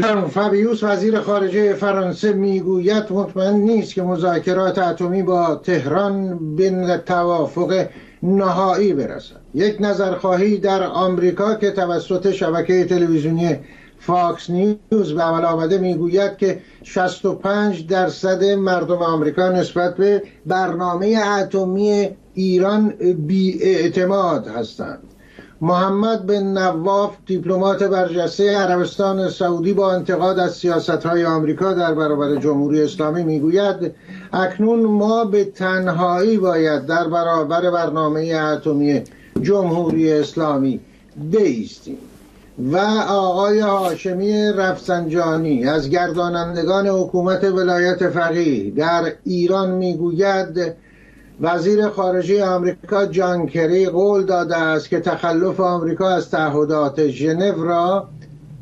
فابیوس وزیر خارجه فرانسه می‌گوید مطمئن نیست که مذاکرات اتمی با تهران به توافق نهایی برسد. یک نظرخواهی در آمریکا که توسط شبکه تلویزیونی فاکس نیوز به عمل آمده می‌گوید که 65 درصد مردم آمریکا نسبت به برنامه اتمی ایران بی‌اعتماد هستند. محمد بن نواف دیپلمات برجسته عربستان سعودی با انتقاد از سیاست های آمریکا در برابر جمهوری اسلامی می‌گوید اکنون ما به تنهایی باید در برابر برنامه اتمی جمهوری اسلامی بیستیم. و آقای هاشمی رفسنجانی از گردانندگان حکومت ولایت فقیه در ایران می‌گوید وزیر خارجه آمریکا جان کری قول داده است که تخلف آمریکا از تعهدات ژنو را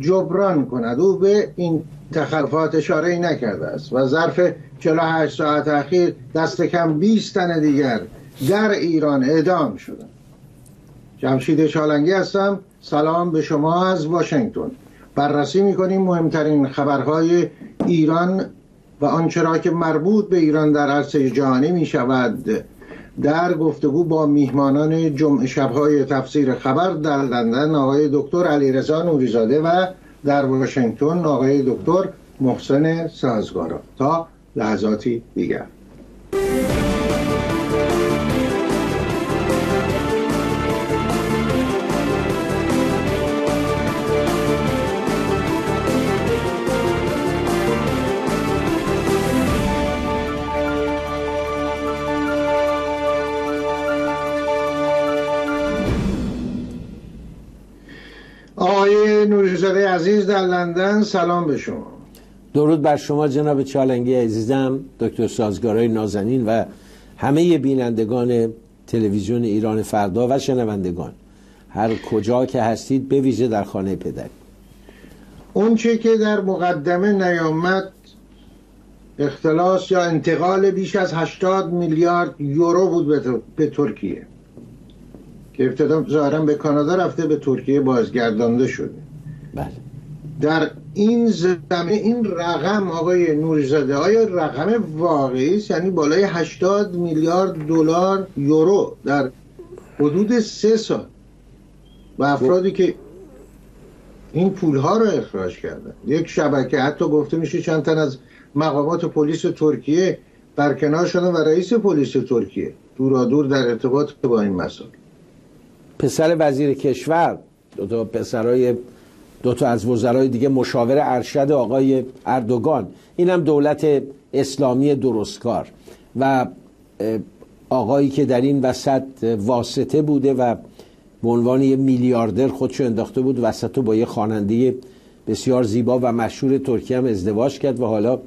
جبران کند. او به این تخلفات اشاره نکرده است و ظرف 48 ساعت اخیر دست کم 20 تن دیگر در ایران اعدام شدند جمشید چالنگی هستم. سلام به شما از واشنگتن. بررسی می‌کنیم مهمترین خبرهای ایران و آنچه را که مربوط به ایران در عرصه جهانی می شود در گفتگو با میهمانان جمع شبهای تفسیر خبر در لندن آقای دکتر علیرضا نوریزاده و در واشنگتن آقای دکتر محسن سازگارا. تا لحظاتی دیگر. عزیز در لندن سلام به شما. درود بر شما جناب چالنگی عزیزم دکتر سازگارای نازنین و همه بینندگان تلویزیون ایران فردا و شنوندگان. هر کجا که هستید به ویژه در خانه پدر. اون چه که در مقدمه نیامد اختلاس یا انتقال بیش از 80 میلیارد یورو بود به ترکیه. که ابتدا ظاهرا به کانادا رفته به ترکیه بازگردانده شده. بله. در این زمینه این رقم آقای نوریزاده آیا رقم واقعی است؟ یعنی بالای 80 میلیارد دلار یورو در حدود سه سال و افرادی که این پول ها رو اخراج کردن. یک شبکه حتی گفته میشه چند تن از مقامات پلیس ترکیه برکنار شدن و رئیس پلیس ترکیه. دورا دور در ارتباط با این مسائل. پسر وزیر کشور دو تا پسرای دو تا از وزرای دیگه مشاور ارشد آقای اردوگان. این هم دولت اسلامی درستکار. و آقایی که در این وسط واسطه بوده و به عنوان یه میلیاردر خودشو انداخته بود وسط با یه خواننده بسیار زیبا و مشهور ترکیه هم ازدواج کرد و حالا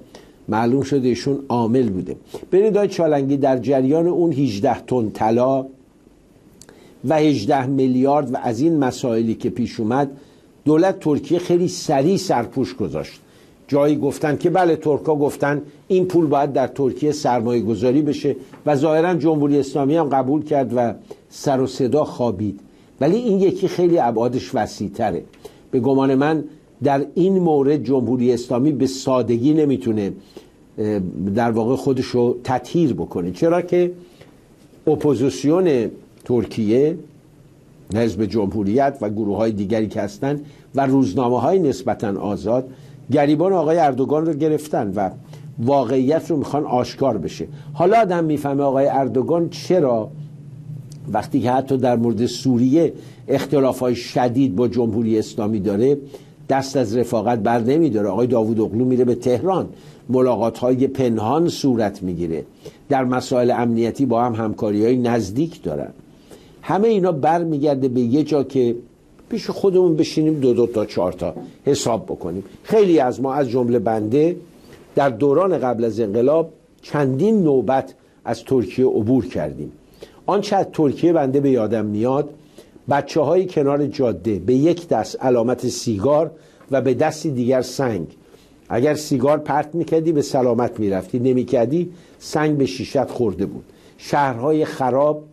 معلوم شده ایشون عامل بوده. برید چالنگی در جریان اون 18 تن طلا و 18 میلیارد و از این مسائلی که پیش اومد دولت ترکیه خیلی سریع سرپوش گذاشت. جایی گفتن که بله ترکا گفتن این پول باید در ترکیه سرمایه گذاری بشه و ظاهرا جمهوری اسلامی هم قبول کرد و سر و صدا خوابید. ولی این یکی خیلی ابعادش وسیع تره به گمان من در این مورد جمهوری اسلامی به سادگی نمی‌تونه در واقع خودش رو تطهیر بکنه. چرا که اپوزیسیون ترکیه حزب جمهوریت و گروه های دیگری که هستند و روزنامه های نسبتا آزاد گریبان آقای اردوگان رو گرفتن و واقعیت رو می‌خوان آشکار بشه. حالا آدم می‌فهمه آقای اردوگان چرا وقتی که حتی در مورد سوریه اختلاف های شدید با جمهوری اسلامی داره دست از رفاقت بر نمیداره. آقای داوود اغلو میره به تهران ملاقات های پنهان صورت می‌گیره. در مسائل امنیتی با هم همکاری های نزدیک دارن. همه اینا برمیگرده به یه جا که پیش خودمون بشینیم دو دو تا چهار تا حساب بکنیم. خیلی از ما از جمله بنده در دوران قبل از انقلاب چندین نوبت از ترکیه عبور کردیم. آنچه از ترکیه بنده به یادم میاد بچه های کنار جاده به یک دست علامت سیگار و به دستی دیگر سنگ. اگر سیگار پرت می‌کردی به سلامت می‌رفتی نمی‌کردی سنگ به شیشت خورده بود. شهرهای خراب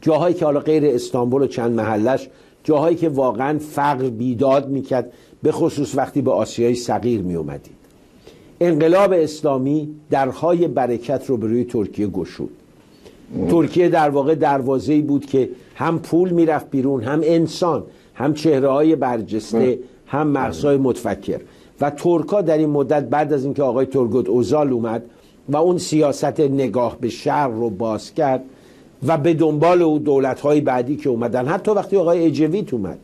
جاهایی که حالا غیر استانبول و چند محلش جاهایی که واقعا فقر بیداد می‌کرد به خصوص وقتی به آسیای صغیر می اومدید انقلاب اسلامی درهای برکت رو به روی ترکیه گشود. ترکیه در واقع دروازه بود که هم پول می‌رفت بیرون هم انسان هم چهره های برجسته هم مغزهای متفکر. و ترکا در این مدت بعد از اینکه آقای ترگوت اوزال اومد و اون سیاست نگاه به شر رو باز کرد و به دنبال او دولت های بعدی که اومدن. حتی وقتی آقای اجویت اومد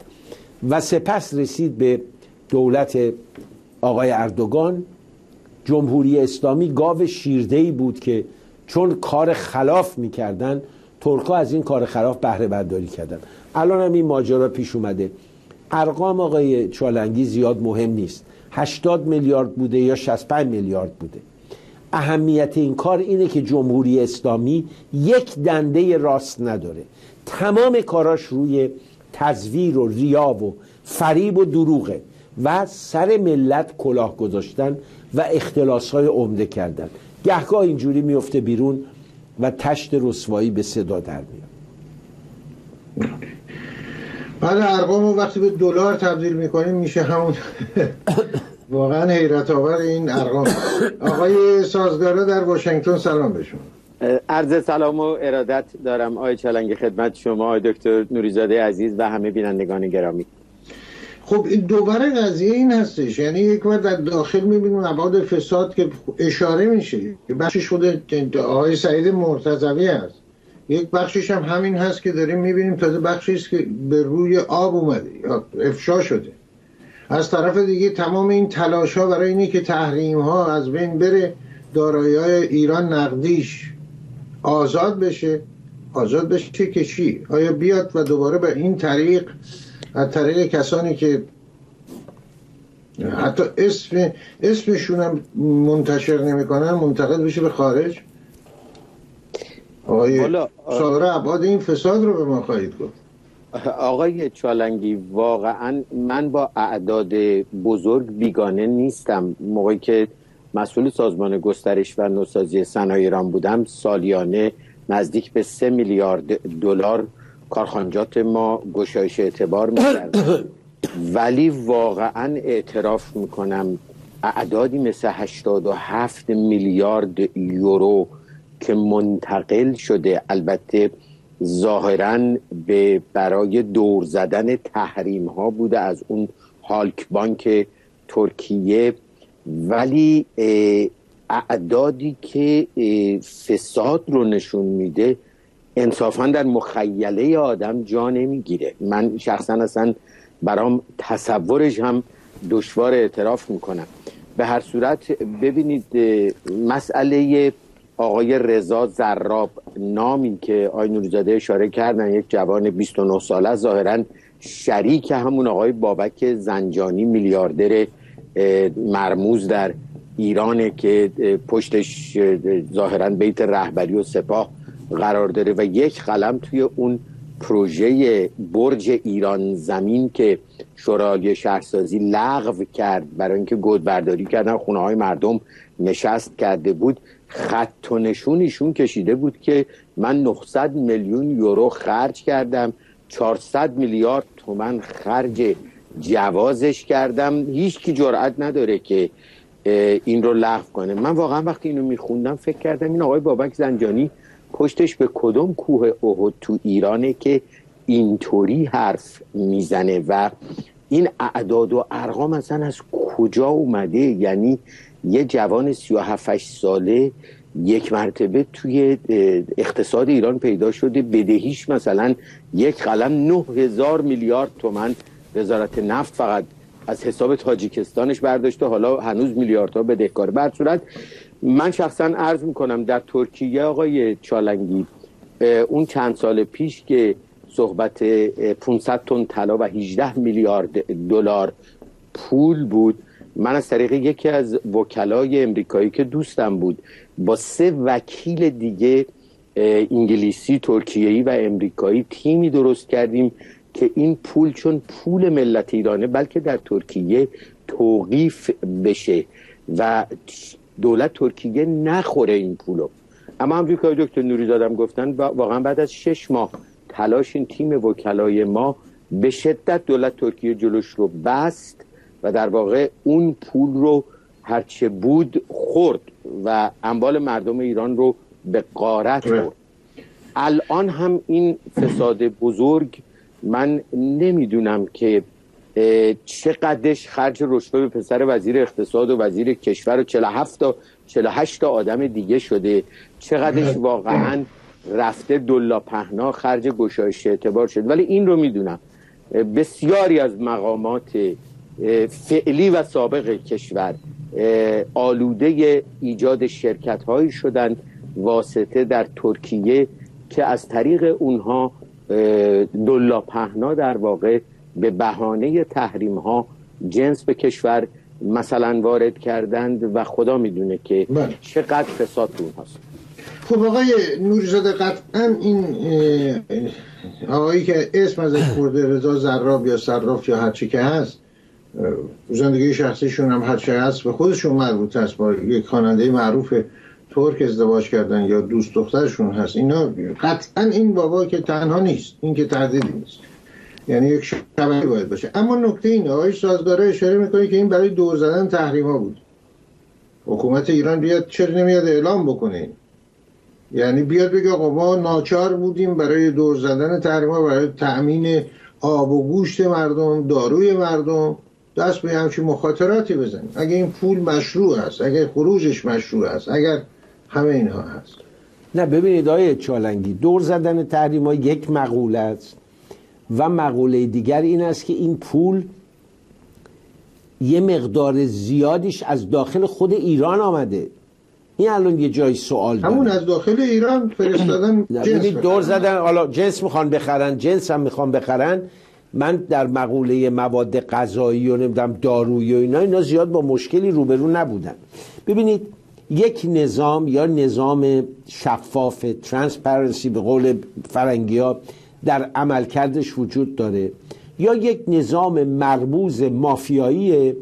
و سپس رسید به دولت آقای اردوگان جمهوری اسلامی گاو شیرده بود که چون کار خلاف می‌کردن ترکا از این کار خلاف بهره برداری کردن. الان هم این ماجرا پیش اومده. ارقام آقای چالنگی زیاد مهم نیست. 80 میلیارد بوده یا 65 میلیارد بوده. اهمیت این کار اینه که جمهوری اسلامی یک دنده راست نداره. تمام کاراش روی تزویر و ریا و فریب و دروغه و سر ملت کلاه گذاشتن و اختلاس های عمده کردن. گهگاه اینجوری میفته بیرون و تشت رسوایی به صدا در میاد. بعد ارقام وقتی به دلار تبدیل می‌کنیم میشه همون واقعا حیرت آور این ارقام. آقای سازگاره در واشنگتن سلام بشون عرض سلام و ارادت دارم آقای چلنگ خدمت شما آقای دکتر نوریزاده عزیز و همه بینندگان گرامی. خب این دوباره قضیه این هستش. یعنی یک بار در داخل می‌بینیم ابعاد فساد که اشاره میشه. بخشش خود آقای سعید مرتضوی هست. یک بخشش هم همین هست که داریم می‌بینیم. تازه بخشی است که به روی آب اومده یا افشا شده. از طرف دیگه تمام این تلاش ها برای اینه که تحریم ها از بین بره دارایی های ایران نقدیش آزاد بشه. آزاد بشه که چی؟ آیا بیاد و دوباره به این طریق از طریق کسانی که حتی اسم اسمشون هم منتشر نمی‌کنن منتقل بشه به خارج؟ آقای سایر ابعاد این فساد رو به ما خواهید گفت. آقای چالنگی واقعا من با اعداد بزرگ بیگانه نیستم. موقعی که مسئول سازمان گسترش و نوسازی صنایع ایران بودم سالیانه نزدیک به سه میلیارد دلار کارخانجات ما گشایش اعتبار می‌کرد ولی واقعا اعتراف می‌کنم اعدادی مثل 87 میلیارد یورو که منتقل شده البته ظاهرا به برای دور زدن تحریم ها بوده از اون هالک بانک ترکیه. ولی اعدادی که فساد رو نشون میده انصافا در مخیله آدم جا نمی‌گیره. من شخصا اصلا برام تصورش هم دشوار اعتراف می‌کنم. به هر صورت ببینید مسئله آقای رضا زراب نامی که آقای نوریزاده اشاره کردن یک جوان 29 ساله ظاهرا شریک همون آقای بابک زنجانی میلیاردر مرموز در ایرانه که پشتش ظاهرا بیت رهبری و سپاه قرار داره و یک قلم توی اون پروژه برج ایران زمین که شورای شهرسازی لغو کرد. برای اینکه گودبرداری کردن خونه های مردم نشست کرده بود. خط و نشون ایشون کشیده بود که من 900 میلیون یورو خرج کردم 400 میلیارد تومن خرج جوازش کردم. هیچ کی جرأت نداره که این رو لغو کنه. من واقعا وقتی اینو میخوندم فکر کردم این آقای بابک زنجانی پشتش به کدوم کوه احد تو ایرانه که اینطوری حرف می‌زنه و این اعداد و ارقام اصلا از کجا اومده؟ یعنی یه جوان 37 ساله یک مرتبه توی اقتصاد ایران پیدا شده. بدهیش مثلا یک قلم نه هزار میلیارد تومن وزارت نفت فقط از حساب تاجیکستانش برداشته. حالا هنوز میلیاردها بدهکار بر صورت من شخصا عرض می‌کنم در ترکیه آقای چالنگی اون چند سال پیش که صحبت 500 تن طلا و 18 میلیارد دلار پول بود من از طریق یکی از وکلای امریکایی که دوستم بود با سه وکیل دیگه انگلیسی، ترکیه‌ای و امریکایی تیمی درست کردیم که این پول چون پول ملت ایرانه بلکه در ترکیه توقیف بشه و دولت ترکیه نخوره این پولو. اما که دکتر نوری دادم گفتن واقعا بعد از شش ماه تلاش این تیم وکلای ما به شدت دولت ترکیه جلوش رو بست. و در واقع اون پول رو هرچه بود خورد و اموال مردم ایران رو به قارت برد. الان هم این فساد بزرگ من نمی‌دونم که چقدرش خرج رشوه به پسر وزیر اقتصاد و وزیر کشور و 47 تا 48 تا آدم دیگه شده. چقدرش واقعا رفته دلا پهنا خرج گشایش اعتبار شد ولی این رو می‌دونم. بسیاری از مقامات فعلی و سابق کشور آلوده ایجاد شرکت هایی شدند واسطه در ترکیه که از طریق اونها دلا پهنا در واقع به بهانه تحریم ها جنس به کشور مثلا وارد کردند و خدا می‌دونه که بله. چقدر فساد تو اونهاست خب آقای نوریزاده قطعا این آقایی که اسم ازش خورده رضا زراب یا صراف یا هرچی که هست زندگی شخصیشون هم هرچی هست. به خودشون مربوط هست. با یک خواننده معروف ترک ازدواج کردن یا دوست دخترشون هست. اینا قطعا این بابا که تنها نیست. این که تردیدی نیست. یعنی یک شبهی باید باشه. اما نکته اینه. آقای سازگاره اشاره می‌کنه که این برای دور زدن تحریم ها بود. حکومت ایران بیاد چرا نمیاد اعلام بکنه یعنی بیاد بگه آقا ما ناچار بودیم برای دور زدن تحریم ها برای تأمین آب و گوشت مردم داروی مردم. دست به همچین مخاطراتی بزنیم. اگه این پول مشروع است اگه خروجش مشروع است اگر همه اینها هست. نه ببینید آیه چالنگی دور زدن تحریم ها یک مقوله است و مقوله دیگر این است که این پول یه مقدار زیادیش از داخل خود ایران آمده. این الان یه جای سوال داره. همون از داخل ایران فرستادن جنس دور زدن حالا جنس می‌خوان بخرن جنس هم می‌خوان بخرن. من در مقوله مواد غذایی و نمی‌دونم دارویی و اینا اینا زیاد با مشکلی روبرو نبودن. ببینید یک نظام یا نظام شفاف transparency به قول فرنگی ها در عملکردش وجود داره یا یک نظام مرموز مافیایی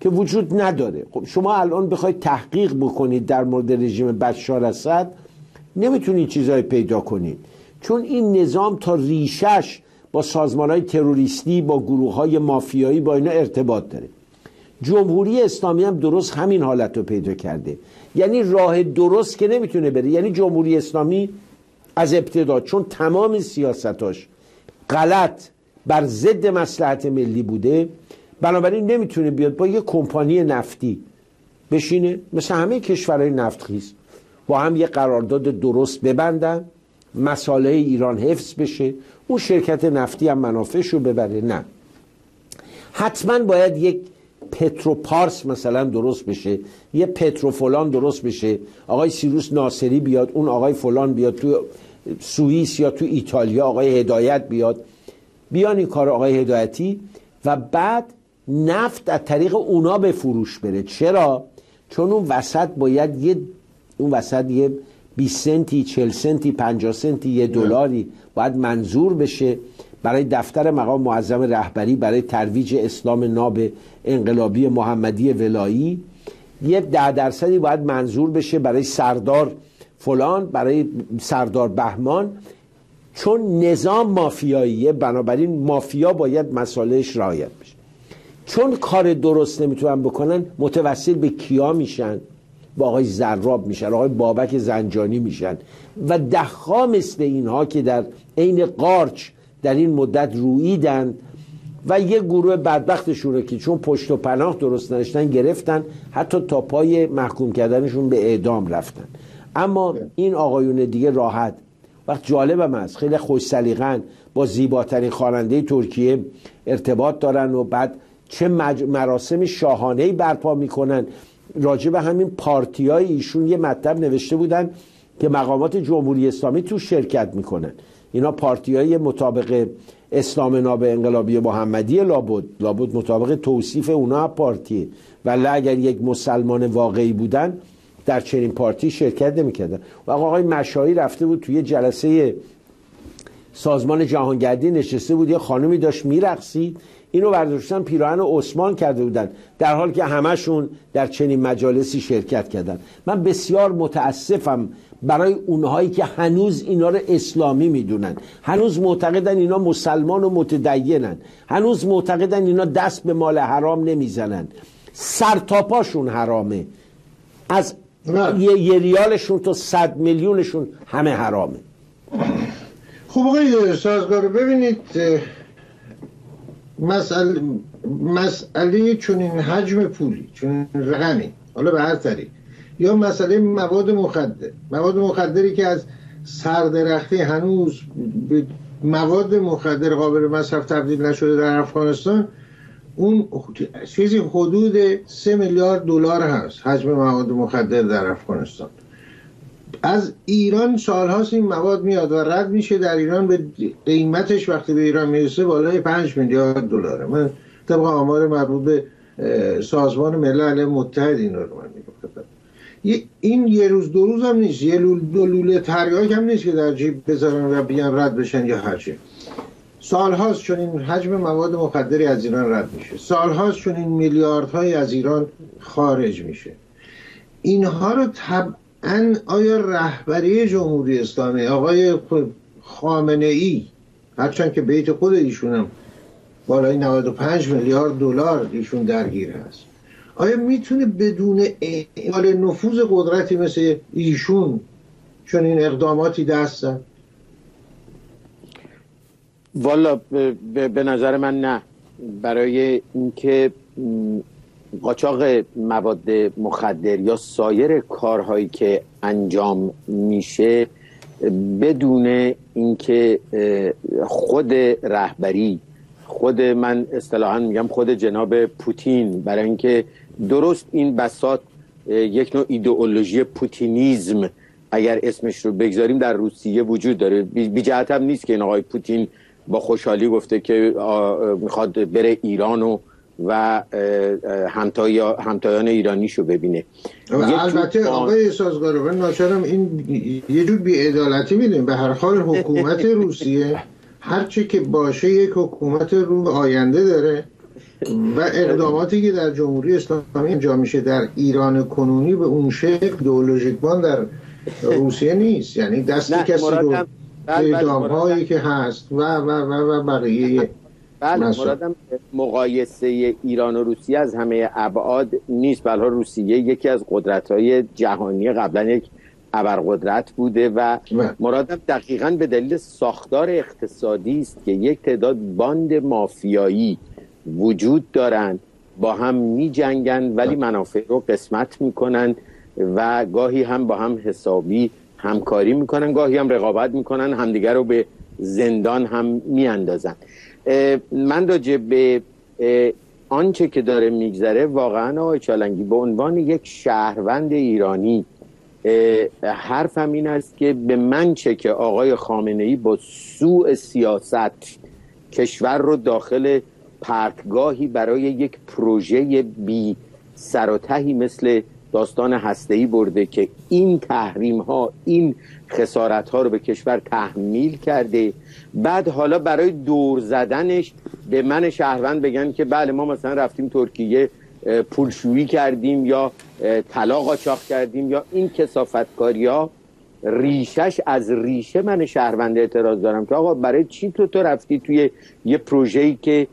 که وجود نداره. خب شما الان بخواید تحقیق بکنید در مورد رژیم بشار اسد نمی‌تونید چیزای پیدا کنید. چون این نظام تا ریشش با سازمان های تروریستی با گروه های مافیایی با اینا ارتباط داره. جمهوری اسلامی هم درست همین حالت رو پیدا کرده. یعنی راه درست که نمی‌تونه بره. یعنی جمهوری اسلامی از ابتدا چون تمام سیاستاش غلط بر ضد مسلحت ملی بوده بنابراین نمی‌تونه بیاد با یه کمپانی نفتی بشینه. مثل همه کشورهای نفتخیز. با هم یه قرارداد درست ببندن مساله ایران حفظ بشه. اون شرکت نفتی هم منافعش رو ببره نه. حتما باید یک پتروپارس مثلا درست بشه یه پترو فلان درست بشه. آقای سیروس ناصری بیاد اون آقای فلان بیاد تو سوئیس یا تو ایتالیا آقای هدایت بیاد. بیان کار آقای هدایتی و بعد نفت از طریق اونا به فروش بره. چرا؟ چون اون وسط باید یه اون وسط یه 20 سنتی 40 سنتی 50 سنتی یه دلاری باید منظور بشه برای دفتر مقام معظم رهبری برای ترویج اسلام ناب انقلابی محمدی ولایی. یه ده درصدی باید منظور بشه برای سردار فلان برای سردار بهمان. چون نظام مافیاییه بنابراین مافیا باید مسالهش رعایت بشه. چون کار درست نمی‌تونن بکنن متوسل به کیا میشن؟ با آقای زراب میشن آقای بابک زنجانی میشن. و دخا مثل اینها که در عین قارچ در این مدت رویدن و یه گروه بدبختشونه که چون پشت و پناه درست نشتن گرفتن حتی تا پای محکوم کردنشون به اعدام رفتن. اما این آقایون دیگه راحت. وقت جالبم است خیلی خوش سلیغن با زیباترین خواننده ترکیه ارتباط دارن و بعد چه مراسم شاهانه برپا می‌کنن. راجع به همین پارتی های ایشون یه مطلب نوشته بودن که مقامات جمهوری اسلامی تو شرکت می‌کنن. اینا پارتی های مطابق اسلام ناب انقلابی محمدی لابد. لابد مطابق توصیف اونا پارتیه. ولی اگر یک مسلمان واقعی بودن در چنین پارتی شرکت نمی‌کردن. و آقای مشایی رفته بود توی جلسه سازمان جهانگردی نشسته بود یه خانمی داشت میرقصید. اینو برداشتن پیراهن عثمان کرده بودن در حالی که همشون در چنین مجالسی شرکت کردن. من بسیار متاسفم برای اونهایی که هنوز اینا رو اسلامی می‌دونن. هنوز معتقدن اینا مسلمان و متدینن. هنوز معتقدن اینا دست به مال حرام نمی‌زنن. سرتاپاشون حرامه. از یه, یه ریالشون تا صد میلیونشون همه حرامه. خب آقای سازگار ببینید مسئله مسئله چون این حجم پولی چون رقمی حالا به هر طریق. یا مسئله مواد مخدر. مواد مخدری که از سردرختی هنوز به مواد مخدر قابل مصرف تبدیل نشده در افغانستان اون چیزی حدود سه میلیارد دلار هست حجم مواد مخدر در افغانستان. از ایران سالهاست این مواد میاد و رد میشه در ایران به قیمتش وقتی به ایران می‌رسه بالای پنج میلیارد دلاره. من طبق آمار مربوط به سازمان ملل متحد این رو من میگم. این یه روز دو روز هم نیست. یه لول دو لوله تریاک هم نیست که در جیب بذارن و بیان رد بشن یا هرچی سالهاست چون این حجم مواد مخدری از ایران رد میشه. سالهاست چون این میلیاردهای از ایران خارج میشه. اینها رو طبعا آیا رهبری جمهوری اسلامی آقای خامنه ای هرچند که بیت خود ایشونم بالای 95 میلیارد دلار ایشون درگیر هست. آیا می‌تونه بدون اعمال نفوذ قدرتی مثل ایشون چون این اقداماتی دستن والا به نظر من نه. برای اینکه قاچاق مواد مخدر یا سایر کارهایی که انجام میشه بدون اینکه خود رهبری خود من اصطلاحا میگم خود جناب پوتین برای اینکه درست این بسات یک نوع ایدئولوژی پوتینیزم اگر اسمش رو بگذاریم در روسیه وجود داره. بی جهت هم نیست که این آقای پوتین با خوشحالی گفته که می‌خواد بره ایران و و همتایان ایرانیشو ببینه. البته آقای سازگار من ناچارم این یه جور بیعدالتی میدیم به هر حال حکومت روسیه هرچه که باشه یک حکومت رو آینده داره و اقداماتی که در جمهوری اسلامی انجام میشه در ایران کنونی به اون شکل بان در روسیه نیست. یعنی دست کسی رو اعدام هایی که هست و و و و بقیه بله مرادم مقایسه ایران و روسیه از همه ابعاد نیست بله روسیه یکی از قدرت های جهانی قبلا یک ابرقدرت بوده و. مرادم دقیقا به دلیل ساختار اقتصادی است که یک تعداد باند مافیایی وجود دارند با هم می ولی بله. منافع رو قسمت می‌کنن و گاهی هم با هم حسابی همکاری می‌کنن گاهی هم رقابت می‌کنن همدیگر رو به زندان هم میاندازن من راجع به آنچه که داره میگذره واقعا آقای چالنگی به عنوان یک شهروند ایرانی حرفم این است که به من چه که آقای خامنه ای با سوء سیاست کشور رو داخل پرتگاهی برای یک پروژه بی سر و تهی مثل داستان هسته‌ای برده که این تحریم ها این خسارت ها رو به کشور تحمیل کرده بعد حالا برای دور زدنش به من شهروند بگن که بله ما مثلا رفتیم ترکیه پولشویی کردیم یا طلا قاچاق کردیم یا این کسافتکاری ها ریشش از ریشه من شهروند اعتراض دارم که آقا برای چی تو تو رفتی توی یه پروژه‌ای که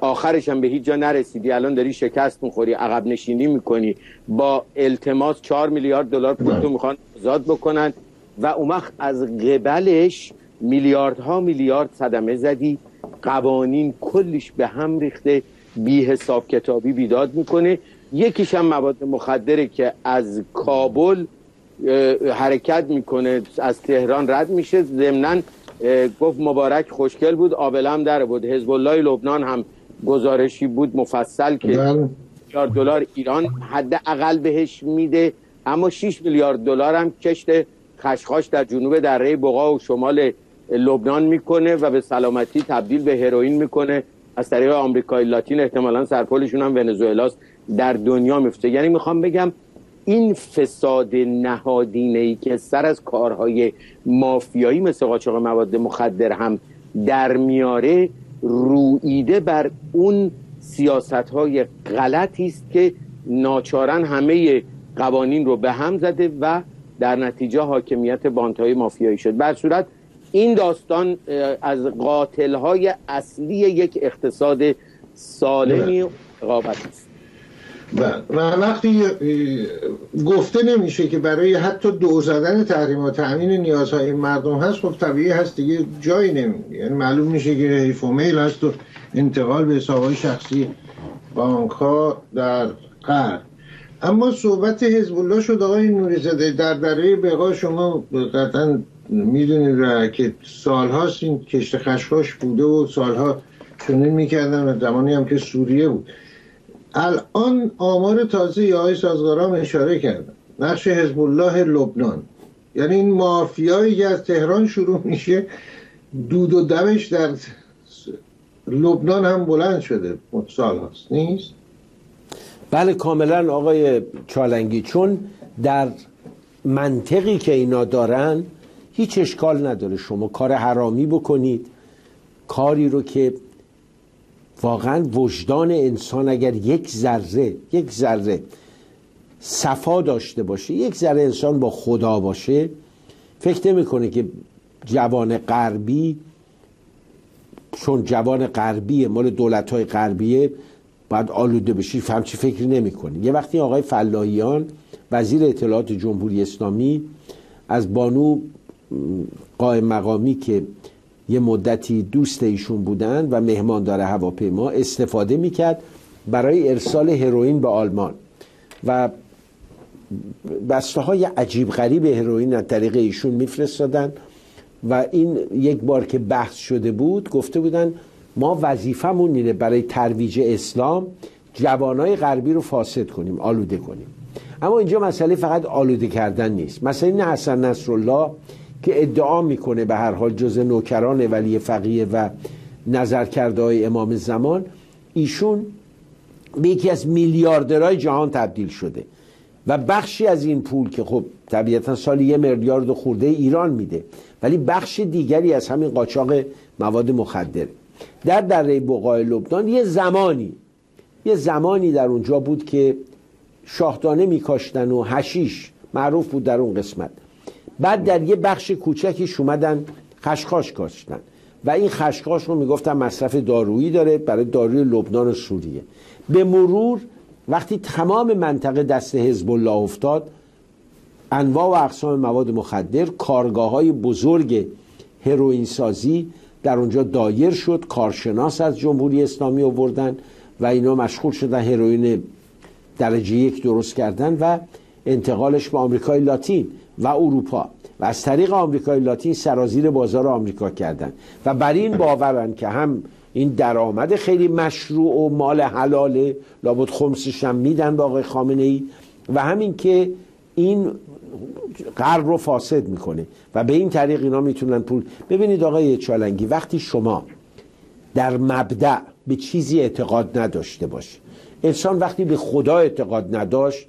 آخرش هم به هیچ جا نرسیدی الان داری شکست می‌خوری عقب نشینی می‌کنی با التماس 4 میلیارد دلار پول تو می‌خوان آزاد بکنن و اون از قبلش میلیاردها میلیارد صدمه زدی قوانین کلش به هم ریخته بی حساب کتابی بیداد می‌کنه. یکیش هم مواد مخدره که از کابل حرکت می‌کنه از تهران رد میشه. ضمنا گفت مبارک خوشگل بود آبلم در بود حزب الله لبنان هم گزارشی بود مفصل که بله. میلیارد دلار ایران حد اقل بهش میده اما 6 میلیارد دلار هم کشت خشخاش در جنوب دره بقا و شمال لبنان می‌کنه و به سلامتی تبدیل به هروئین می‌کنه. از طریق آمریکای لاتین احتمالا سرپلشون هم ونزوئلاست در دنیا میفته. یعنی می‌خوام بگم این فساد نهادینه ای که سر از کارهای مافیایی مثل قاچاق مواد مخدر هم در میاره رویده بر اون سیاست های غلطی است که ناچارن همه قوانین رو به هم زده و در نتیجه حاکمیت باندهای مافیایی شد. بر صورت این داستان از قاتل های اصلی یک اقتصاد سالمی قابت است. و وقتی گفته نمیشه که برای حتی دو زدن تحریم و تأمین نیازهای مردم هست خب طبیعی هست دیگه جایی نمیده یعنی معلوم میشه که حیف و میل هست و انتقال به حسابهای شخصی بانک ها در قرد اما صحبت حزب الله شد آقای نوری زده در دره بقا شما قطعا می‌دونید که سالهاست این کشت خشخاش بوده و سالها چنین می‌کردن و زمانی هم که سوریه بود. الان آمار تازه یا سازگارام اشاره کردن. نقش حزب الله لبنان. یعنی این مافیایی که از تهران شروع میشه دود و دمش در لبنان هم بلند شده سال هاست نیست؟ بله کاملا آقای چالنگی. چون در منطقی که اینا دارن هیچ اشکال نداره شما کار حرامی بکنید. کاری رو که واقعا وجدان انسان اگر یک ذره یک ذره صفا داشته باشه یک ذره انسان با خدا باشه فکر نمی‌کنه که جوان غربی چون جوان غربی مال دولت های غربیه باید آلوده بشی همچی فکری نمی‌کنه یه وقتی آقای فلاحیان وزیر اطلاعات جمهوری اسلامی از بانو قائم مقامی که یه مدتی دوست ایشون بودن و مهماندار هواپیما استفاده می‌کرد برای ارسال هروئین به آلمان. و بسته های عجیب غریب هروئین از طریق ایشون میفرستادن و این یک بار که بحث شده بود گفته بودن ما وظیفمون اینه برای ترویج اسلام جوانای غربی رو فاسد کنیم آلوده کنیم. اما اینجا مسئله فقط آلوده کردن نیست. مثلا این حسن نصرالله که ادعا می‌کنه به هر حال جز نوکران ولی فقیه و نظر کرده های امام زمان ایشون به یکی از میلیاردرهای جهان تبدیل شده و بخشی از این پول که خب طبیعتا سال یه میلیارد خورده ایران میده ولی بخش دیگری از همین قاچاق مواد مخدر. در دره بقای لبنان یه زمانی یه زمانی در اونجا بود که شاهدانه میکاشتن و هشیش معروف بود در اون قسمت. بعد در یه بخش کوچکی اومدن خشخاش کاشتن. و این خشخاش رو می‌گفتن مصرف دارویی داره برای داروی لبنان و سوریه. به مرور وقتی تمام منطقه دست حزب الله افتاد انواع و اقسام مواد مخدر کارگاه های بزرگ هروئین سازی در اونجا دایر شد کارشناس از جمهوری اسلامی آوردن و اینا مشغول شدن هروئین درجه یک درست کردن و انتقالش به آمریکای لاتین. و اروپا. و از طریق آمریکای لاتین سرازیر بازار آمریکا کردن و بر این باورن که هم این درآمد خیلی مشروع و مال حلاله لابد خمسش هم میدن به آقای خامنه ای و همین که این غرب رو فاسد می‌کنه. و به این طریق اینا می‌تونن پول. ببینید آقای چالنگی وقتی شما در مبدع به چیزی اعتقاد نداشته باشه انسان وقتی به خدا اعتقاد نداشت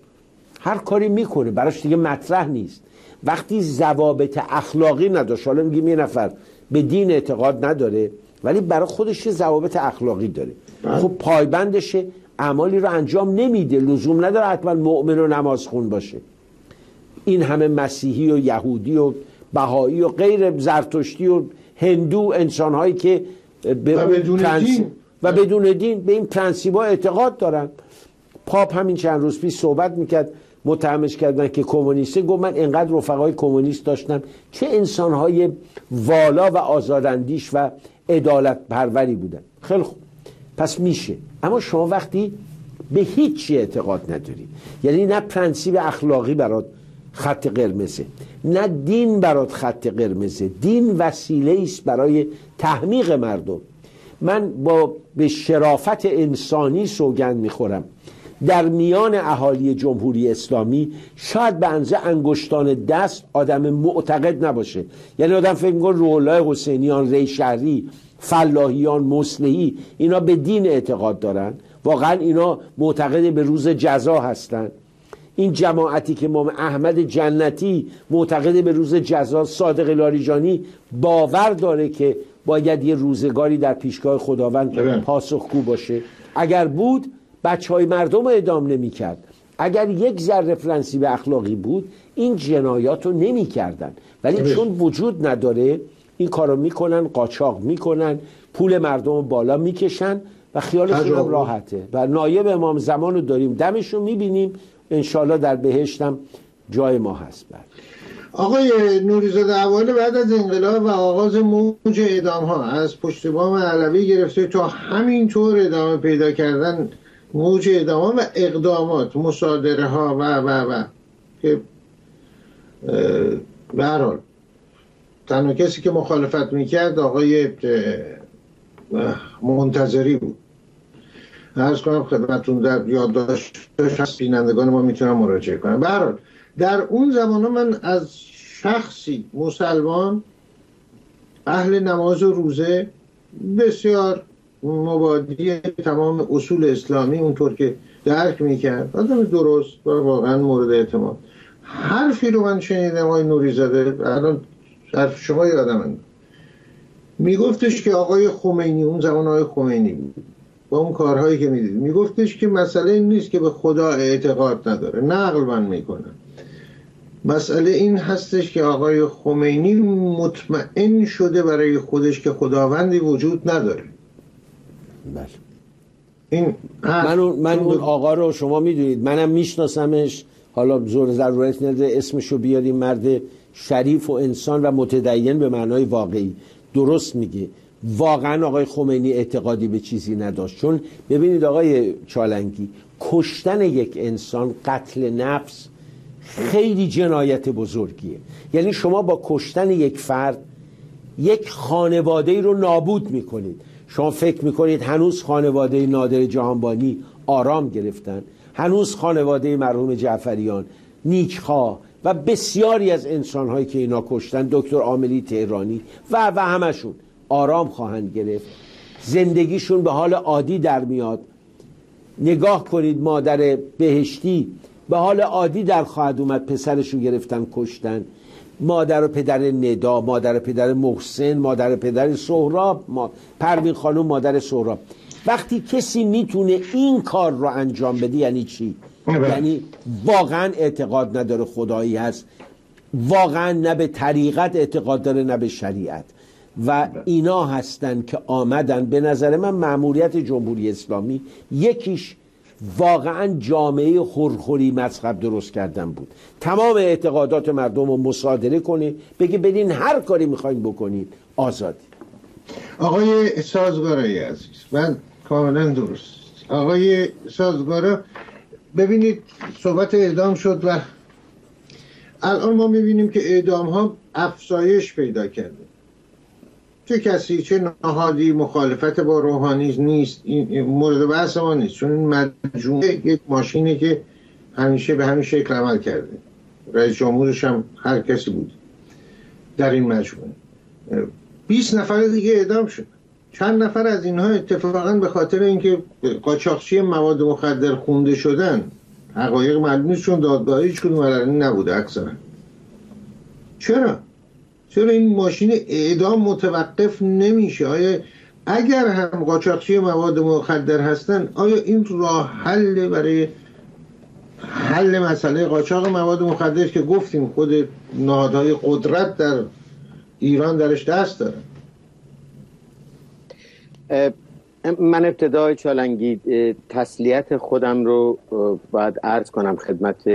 هر کاری می‌کنه براش دیگه مطرح نیست. وقتی ضوابط اخلاقی نداشت حالا میگیم یه نفر به دین اعتقاد نداره ولی برای خودش ضوابط اخلاقی داره. بله. خب پایبندشه اعمالی رو انجام نمیده لزوم نداره حتما مؤمن و نماز خون باشه. این همه مسیحی و یهودی و بهایی و غیر زرتشتی و هندو انسانهایی که به و بدون دین. و بدون دین به این پرنسیبا اعتقاد دارن. پاپ همین چند روز پیش صحبت می‌کرد. متهمش کردن که کمونیسته گفت من انقدر رفقای کمونیست داشتم. چه انسانهای والا و آزاداندیش و عدالت پروری بودن. خیلی خوب. پس میشه. اما شما وقتی به هیچ اعتقاد نداری یعنی نه پرنسیب اخلاقی برات خط قرمزه نه دین برات خط قرمزه دین وسیله است برای تحمیق مردم. من با به شرافت انسانی سوگند می‌خورم. در میان اهالی جمهوری اسلامی شاید به انزه انگشتان دست آدم معتقد نباشه. یعنی آدم فکر می‌کنه روح حسینیان ری شهری فلاحیان مصلحی اینا به دین اعتقاد دارن. واقعا اینا معتقد به روز جزا هستن. این جماعتی که ما احمد جنتی معتقد به روز جزا صادق لاریجانی باور داره که باید یه روزگاری در پیشگاه خداوند پاسخگو باشه. اگر بود بچه های مردم رو ادام نمی کرد اگر یک ذره به اخلاقی بود این جنایات رو نمی کردن ولی چون وجود نداره این کارو می‌کنن قاچاق می‌کنن پول مردم بالا می‌کشن و خیالشون هم راحته. و نایب امام زمان رو داریم. دمش رو می‌بینیم. انشالله در بهشتم جای ما هست. بر. آقای نوریزاده اول بعد از انقلاب و آغاز موج اعدام ها از پشت بام علوی گرفته تا همینطور ادامه پیدا کردن موج اعدام و اقدامات مصادره ها و و و. که به تنها کسی که مخالفت می‌کرد آقای منتظری بود. ارز کنم خدمتون در یادداشت هست بینندگان ما می‌تونم مراجعه کنم برحال در اون زمان من از شخصی مسلمان اهل نماز و روزه بسیار مبادی تمام اصول اسلامی اونطور که درک می‌کرد. آدم درست و واقعا مورد اعتماد. حرفی رو من شنیدم آقای نوری زده الان حرف شما یادم میگفتش که آقای خمینی اون زمان آقای خمینی بود. با اون کارهایی که می‌دید. میگفتش که مسئله این نیست که به خدا اعتقاد نداره. نقل من می‌کنم. مسئله این هستش که آقای خمینی مطمئن شده برای خودش که خداوندی وجود نداره. بله. این من اون, من اون آقا رو شما می‌دونید. منم میشناسمش. حالا زور ضرورت نداره. اسمشو بیاریم مرد شریف و انسان و متدین به معنای واقعی. درست میگه. واقعا آقای خمینی اعتقادی به چیزی نداشت. چون ببینید آقای چالنگی کشتن یک انسان قتل نفس خیلی جنایت بزرگیه. یعنی شما با کشتن یک فرد یک خانواده رو نابود می‌کنید. شما فکر می‌کنید هنوز خانواده نادر جهانبانی آرام گرفتن؟ هنوز خانواده مرحوم جعفریان نیکخواه و بسیاری از انسانهایی که اینا کشتن دکتر عاملی تهرانی و و همشون آرام خواهند گرفت. زندگیشون به حال عادی در میاد. نگاه کنید مادر بهشتی به حال عادی در خواهد اومد پسرشو گرفتن کشتن. مادر و پدر ندا مادر و پدر محسن مادر و پدر سهراب ما... پروین خانم مادر سهراب وقتی کسی می‌تونه این کار رو انجام بده یعنی چی؟ بله. یعنی واقعا اعتقاد نداره خدایی هست واقعا نه به طریقت اعتقاد داره نه به شریعت و اینا هستن که آمدن به نظر من معمولیت جمهوری اسلامی یکیش واقعا جامعه خورخوری مذهب درست کردن بود. تمام اعتقادات مردم رو مصادره کنه بگه بدین هر کاری می‌خواین بکنید آزادی. آقای سازگارای عزیز من کاملا درست. آقای سازگارا ببینید صحبت اعدام شد و الان ما می‌بینیم که اعدام ها افزایش پیدا کرده. کسی چه نهادی مخالفت با روحانی نیست. این مورد بحث ما نیست. چون مجموعه یک ماشینی که همیشه به همین شکل عمل کرده. رئیس جمهورش هم هر کسی بود در این مجموعه. 20 نفر دیگه اعدام شد. چند نفر از اینها اتفاقا به خاطر اینکه قاچاقچی مواد مخدر خونده شدن حقایق معلوم چون دادگاه هیچ کدوم نبوده اکثرا. چرا؟ چرا این ماشین اعدام متوقف نمیشه آیا اگر هم قاچاقچی مواد مخدر هستن آیا این راه حل برای حل مسئله قاچاق مواد مخدر که گفتیم خود نهادهای قدرت در ایران درش دست دارن من ابتدای چالنگی تسلیت خودم رو باید عرض کنم خدمت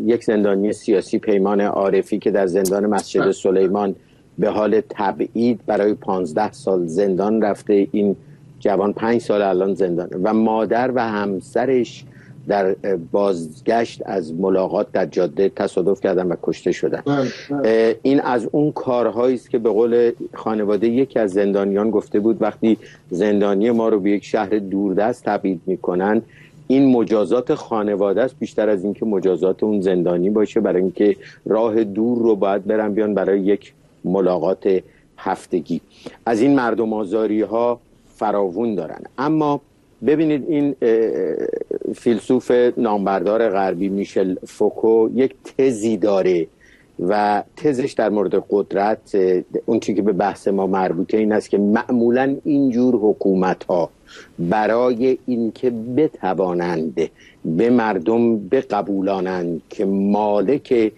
یک زندانی سیاسی پیمان عارفی که در زندان مسجد بله. سلیمان به حال تبعید برای پانزده سال زندان رفته. این جوان پنج سال الان زندان. و مادر و همسرش در بازگشت از ملاقات در جاده تصادف کردن و کشته شدن. بله، بله. این از اون کارهایی است که به قول خانواده یکی از زندانیان گفته بود وقتی زندانی ما رو به یک شهر دوردست تبعید می‌کنن این مجازات خانواده است بیشتر از اینکه مجازات اون زندانی باشه. برای اینکه راه دور رو باید برن بیان برای یک ملاقات هفتگی. از این مردم آزاری ها فراوون دارن. اما ببینید این فیلسوف نامبردار غربی میشل فوکو یک تزی داره و تزش در مورد قدرت اون چی که به بحث ما مربوطه این است که معمولا اینجور حکومت ها برای اینکه بتوانند به مردم بقبولانند که مالک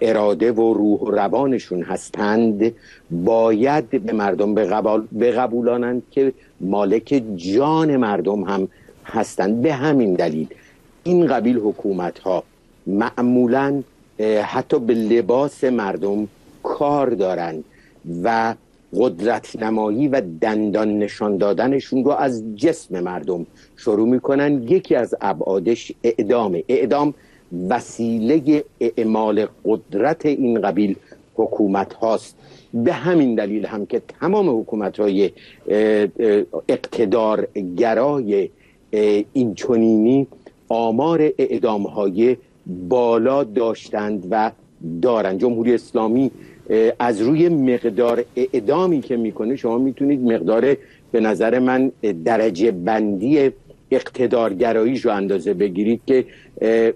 اراده و روح و روانشون هستند باید به مردم بقبولانند که مالک جان مردم هم هستند. به همین دلیل این قبیل حکومت ها معمولا حتی به لباس مردم کار دارند و قدرت نمایی و دندان نشان دادنشون رو از جسم مردم شروع می‌کنن. یکی از ابعادش اعدامه اعدام وسیله اعمال قدرت این قبیل حکومت هاست. به همین دلیل هم که تمام حکومت های اقتدار گرای این چنینی آمار اعدام های بالا داشتند و دارند. جمهوری اسلامی از روی مقدار اعدامی که می‌کنه شما می‌تونید مقدار به نظر من درجه بندی اقتدارگراییش رو اندازه بگیرید که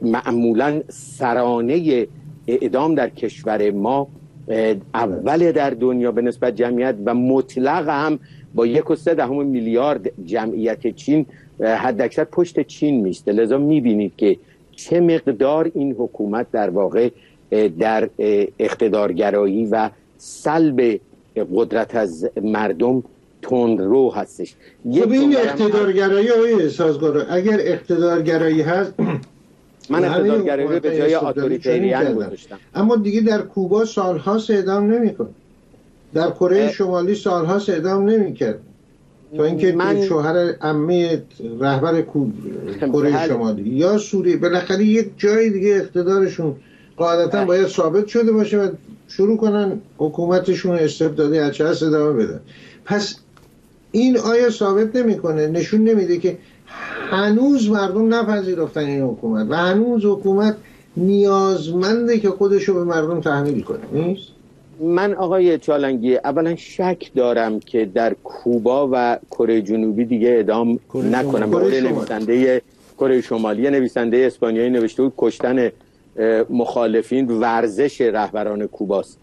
معمولا سرانه اعدام در کشور ما اول در دنیا به نسبت جمعیت و مطلق هم با یک و سه دهم میلیارد جمعیت چین حد پشت چین میسته لذا می‌بینید که چه مقدار این حکومت در واقع در اقتدارگرایی و سلب قدرت از مردم تند رو هستش. خب این اقتدارگرایی های سازگار اگر اقتدارگرایی هست من اقتدارگرایی رو به جای اتوریتریان گذاشتم. اما دیگه در کوبا سالها اعدام نمیکن در کره شمالی سالها اعدام نمی‌کرد. تا اینکه من... شوهر عمه رهبر کره بله. شمالی. یا سوریه بالاخره یک جای دیگه اقتدارشون قاعدتا. باید ثابت شده باشه و شروع کنن حکومتشون استبدادی از چه ادامه بدن. پس این آیا ثابت نمی‌کنه نشون نمیده که هنوز مردم نپذیرفتن این حکومت و هنوز حکومت نیازمنده که خودشو به مردم تحمیل کنه نیست؟ من آقای چالنگی اولا شک دارم که در کوبا و کره جنوبی دیگه ادام نکنم. کره نویسنده کره شمالی نویسنده اسپانیایی نوشته بود کشتن مخالفین ورزش رهبران کوباست.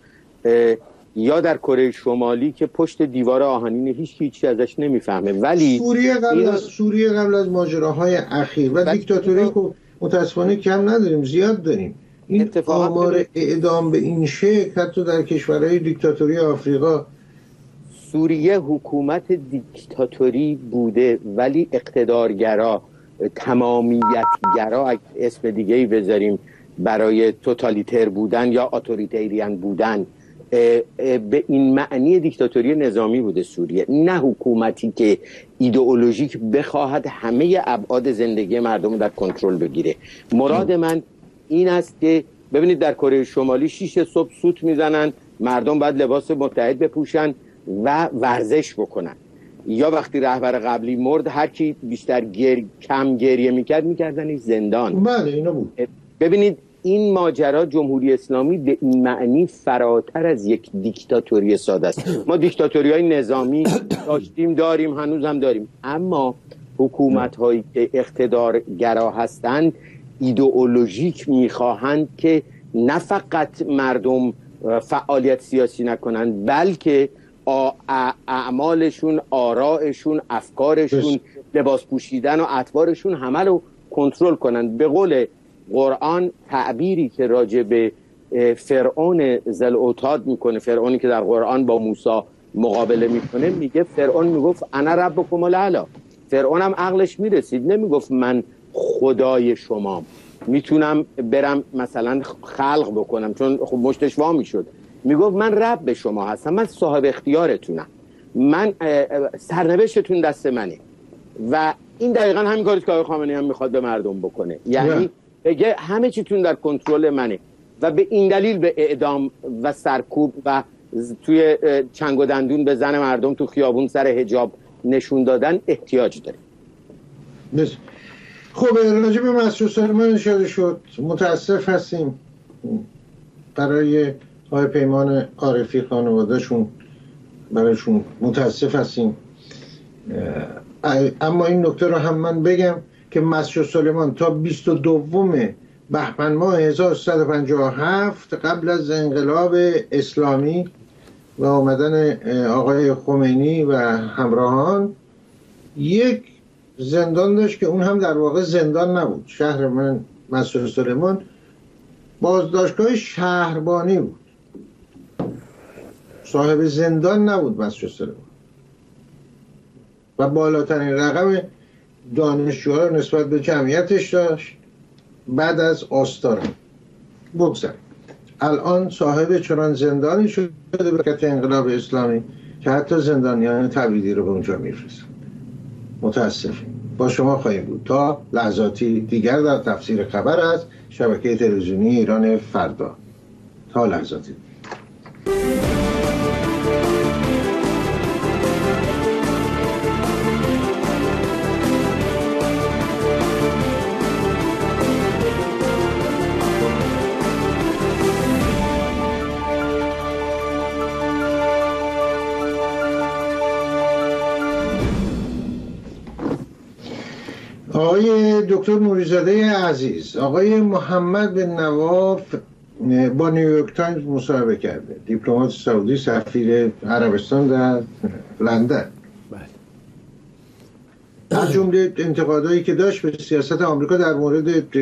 یا در کره شمالی که پشت دیوار آهنین هیچ هیچی ازش نمی‌فهمه. ولی سوریه قبل از سوریه قبل از ماجراهای اخیر و دیکتاتوری که متاسفانه کم نداریم زیاد داریم. این آمار اعدام به این شکل حتی در کشورهای دیکتاتوری آفریقا سوریه حکومت دیکتاتوری بوده ولی اقتدارگرا تمامیتگرا اسم دیگه ای بذاریم برای توتالیتر بودن یا اتوریتریان بودن. به این معنی دیکتاتوری نظامی بوده سوریه. نه حکومتی که ایدئولوژیک بخواهد همه ابعاد زندگی مردم در کنترل بگیره. مراد من این است که ببینید در کره شمالی شیش صبح سوت می‌زنن مردم باید لباس متحد بپوشن و ورزش بکنن. یا وقتی رهبر قبلی مرد هر کی بیشتر گر... کم گریه می‌کرد می‌کردن زندان. بله اینا بود. ببینید این ماجرا جمهوری اسلامی به این معنی فراتر از یک دیکتاتوری ساده است. ما دیکتاتوری های نظامی داشتیم داریم هنوز هم داریم. اما حکومت هایی که اقتدار گرا هستند ایدئولوژیک می‌خواهند که نه فقط مردم فعالیت سیاسی نکنند بلکه اعمالشون آرائشون افکارشون لباس پوشیدن و اطوارشون همه رو کنترل کنند. به قول قرآن تعبیری که راجع به فرعون زل اوتاد می‌کنه فرعونی که در قرآن با موسی مقابله می‌کنه میگه فرعون می‌گفت انا ربکم الاعلی فرعون هم عقلش می‌رسید نمی‌گفت من خدای شما می‌تونم برم مثلا خلق بکنم چون خب مشتش وا می‌شد. می‌گفت من رب شما هستم من صاحب اختیارتونم. من سرنوشتتون دست منه و این دقیقا همین کاری که آقای خامنه‌ای هم می‌خواد به مردم بکنه. یعنی بگه همه چیتون در کنترل منه. و به این دلیل به اعدام و سرکوب و توی چنگ و دندون به زن مردم تو خیابون سر هجاب نشون دادن احتیاج داره. خب راجع به مسجد سلیمان اشاره شد. متاسف هستیم. برای های پیمان عارفی خانوادهشون برایشون متاسف هستیم. اما این نکته رو هم من بگم. که مسجد سلیمان تا 22 بهمن ماه 1357 قبل از انقلاب اسلامی و آمدن آقای خمینی و همراهان یک زندان داشت که اون هم در واقع زندان نبود. شهر من مسجد سلیمان بازداشتگاه شهربانی بود. صاحب زندان نبود مسجد سلیمان. و بالاترین رقم دانشجوها نسبت به جمعیتش داشت. بعد از آستارا. بگذاریم. الان صاحب چنان زندانی شده به انقلاب اسلامی که حتی زندانیان تبیدی رو به اونجا میفرستن. متاسفیم با شما خواهیم بود. تا لحظاتی دیگر در تفسیر خبر از شبکه تلویزیونی ایران فردا. تا لحظاتی. آقای دکتر نوریزاده عزیز آقای محمد بن نواف با نیویورک تایمز مصاحبه کرده. دیپلمات سعودی سفیر عربستان در لندن. بله. از جمله انتقادایی که داشت به سیاست آمریکا در مورد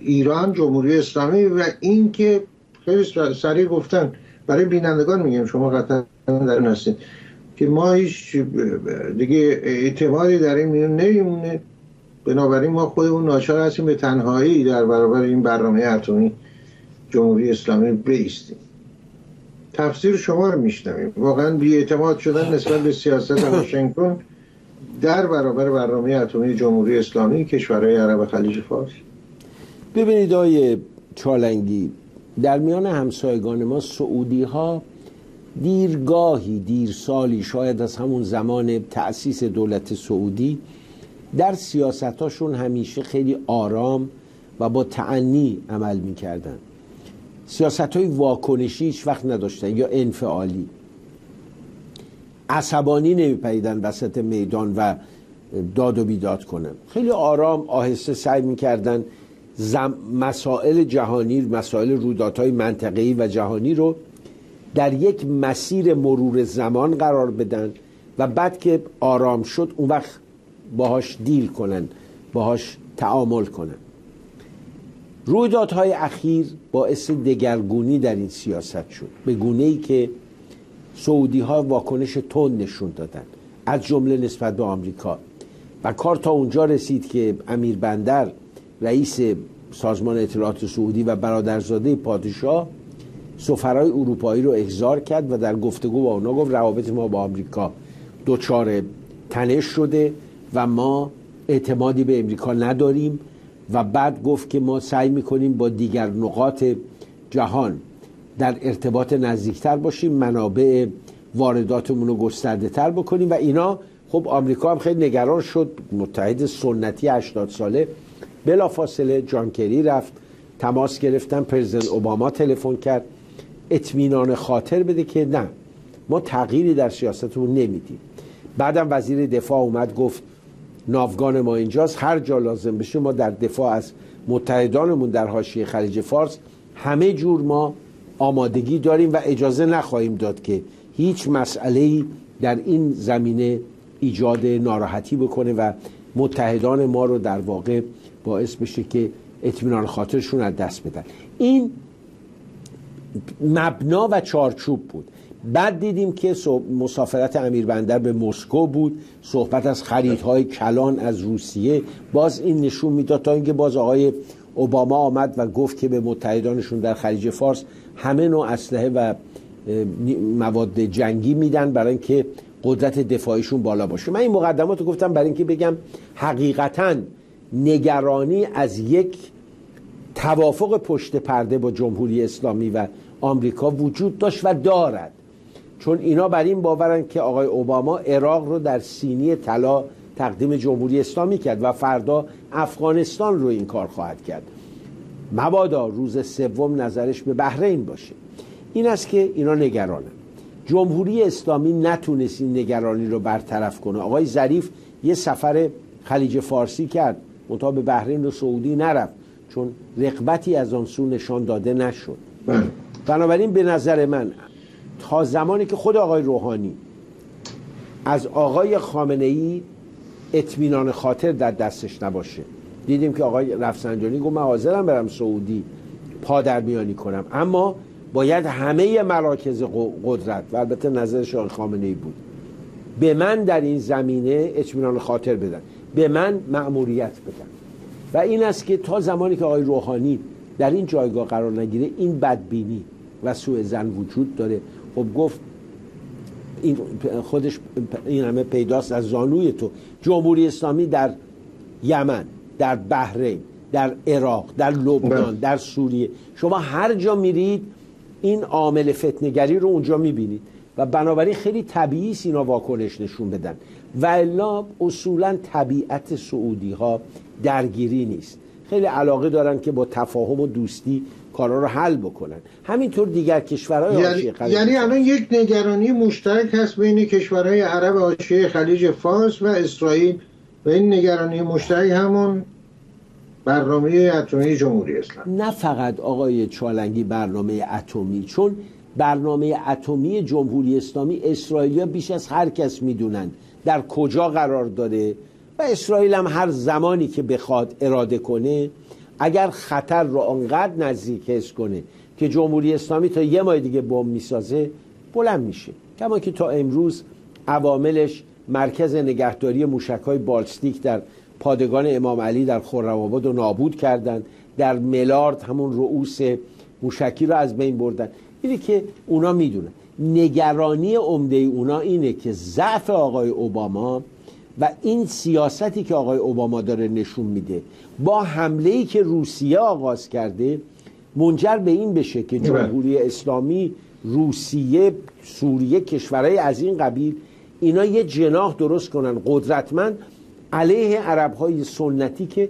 ایران جمهوری اسلامی و اینکه خیلی سریع گفتن برای بینندگان میگم شما قطعا در هستید که ما هیچ دیگه اعتمادی در این میون نمیمونه. بنابراین ما خودمون ناچار هستیم به تنهایی در برابر این برنامه اتمی جمهوری اسلامی بیستیم. تفسیر شما رو میشنویم. واقعا اعتماد شدن نسبت به سیاست واشنگتن در برابر برنامه اتمی جمهوری اسلامی کشورهای عرب خلیج فارس. ببینید آقای چالنگی در میان همسایگان ما سعودی ها دیرگاهی دیر سالی شاید از همون زمان تأسیس دولت سعودی در سیاستاشون همیشه خیلی آرام و با تعنی عمل می‌کردن. سیاست های واکنشی هیچ وقت نداشتن یا انفعالی. عصبانی نمیپریدن وسط میدان و داد و بیداد کنن. خیلی آرام آهسته سعی می‌کردن زم... مسائل جهانی مسائل رویدادهای منطقه‌ای و جهانی رو در یک مسیر مرور زمان قرار بدن و بعد که آرام شد اون وقت باهاش دیل کنن باهاش تعامل کنن. رویدادهای اخیر باعث دگرگونی در این سیاست شد. به گونه ای که سعودی ها واکنش تند نشون دادن. از جمله نسبت به آمریکا. و کار تا اونجا رسید که امیر بندر رئیس سازمان اطلاعات سعودی و برادرزاده پادشاه سفرهای اروپایی رو احضار کرد و در گفتگو با اونا گفت روابط ما با آمریکا دچار تنش شده و ما اعتمادی به امریکا نداریم و بعد گفت که ما سعی می‌کنیم با دیگر نقاط جهان در ارتباط نزدیکتر باشیم منابع وارداتمون رو گسترده تر بکنیم و اینا خب آمریکا هم خیلی نگران شد متحد سنتی 80 ساله بلا فاصله جان کری رفت تماس گرفتن پرزیدنت اوباما تلفن کرد اطمینان خاطر بده که نه ما تغییری در سیاستمون نمیدیم. بعدم وزیر دفاع اومد گفت ناوگان ما اینجاست. هر جا لازم بشه ما در دفاع از متحدانمون در حاشیه خلیج فارس همه جور ما آمادگی داریم و اجازه نخواهیم داد که هیچ مسئله در این زمینه ایجاد ناراحتی بکنه و متحدان ما رو در واقع باعث بشه که اطمینان خاطرشون از دست بدن. این مبنا و چارچوب بود. بعد دیدیم که مسافرت امیر بندر به مسکو بود. صحبت از خریدهای کلان از روسیه. باز این نشون می‌داد تا اینکه باز آقای اوباما آمد و گفت که به متحدانشون در خلیج فارس همه نوع اسلحه و مواد جنگی میدن برای اینکه قدرت دفاعیشون بالا باشه. من این مقدمات رو گفتم برای اینکه بگم حقیقتا نگرانی از یک توافق پشت پرده با جمهوری اسلامی و آمریکا وجود داشت و دارد. چون اینا بر این باورن که آقای اوباما عراق رو در سینی طلا تقدیم جمهوری اسلامی کرد و فردا افغانستان رو این کار خواهد کرد. مبادا روز سوم نظرش به بحرین باشه. این است که اینا نگرانن. جمهوری اسلامی نتونست این نگرانی رو برطرف کنه. آقای ظریف یه سفر خلیج فارسی کرد منتها به بحرین و سعودی نرفت چون رقبتی از آن سو نشان داده نشد. بله. بنابراین به نظر من تا زمانی که خود آقای روحانی از آقای خامنه ای اطمینان خاطر در دستش نباشه. دیدیم که آقای رفسنجانی گفت من حاضرم برم سعودی پادر میانی کنم. اما باید همه مراکز قدرت و البته نظر شاه خامنه ای بود به من در این زمینه اطمینان خاطر بدن به من مأموریت بدن. و این است که تا زمانی که آقای روحانی در این جایگاه قرار نگیره این بدبینی و سوء زن وجود داره. خب گفت این خودش این همه پیداست از زانوی تو. جمهوری اسلامی در یمن در بحرین در عراق در لبنان بله. در سوریه. شما هر جا میرید این عامل فتنگری رو اونجا می‌بینید. و بنابراین خیلی طبیعی است اینا واکنش نشون بدن. و الا اصولا طبیعت سعودی ها درگیری نیست. خیلی علاقه دارن که با تفاهم و دوستی کارا رو حل بکنن. همینطور دیگر کشورهای یعنی, یعنی الان یک نگرانی مشترک هست بین کشورهای عرب حاشیه خلیج فارس و اسرائیل و این نگرانی مشترک همون برنامه اتمی جمهوری اسلامی. نه فقط آقای چالنگی برنامه اتمی چون برنامه اتمی جمهوری اسلامی اسرائیلیا بیش از هر کس می‌دونن در کجا قرار داره و اسرائیل هم هر زمانی که بخواد اراده کنه اگر خطر رو آنقدر نزدیک حس کنه که جمهوری اسلامی تا یه ماه دیگه بمب می‌سازه بلند میشه. کما که تا امروز عواملش مرکز نگهداری موشک های بالستیک در پادگان امام علی در خرم رو نابود کردن. در ملارد همون رؤوس موشکی رو از بین بردن. اینه که اونا می‌دونن. نگرانی عمده اونا اینه که ضعف آقای اوباما و این سیاستی که آقای اوباما داره نشون میده با حمله ای که روسیه آغاز کرده منجر به این بشه که جمهوری اسلامی روسیه سوریه کشورهای از این قبیل اینا یه جناح درست کنن. قدرتمند علیه عرب های سنتی که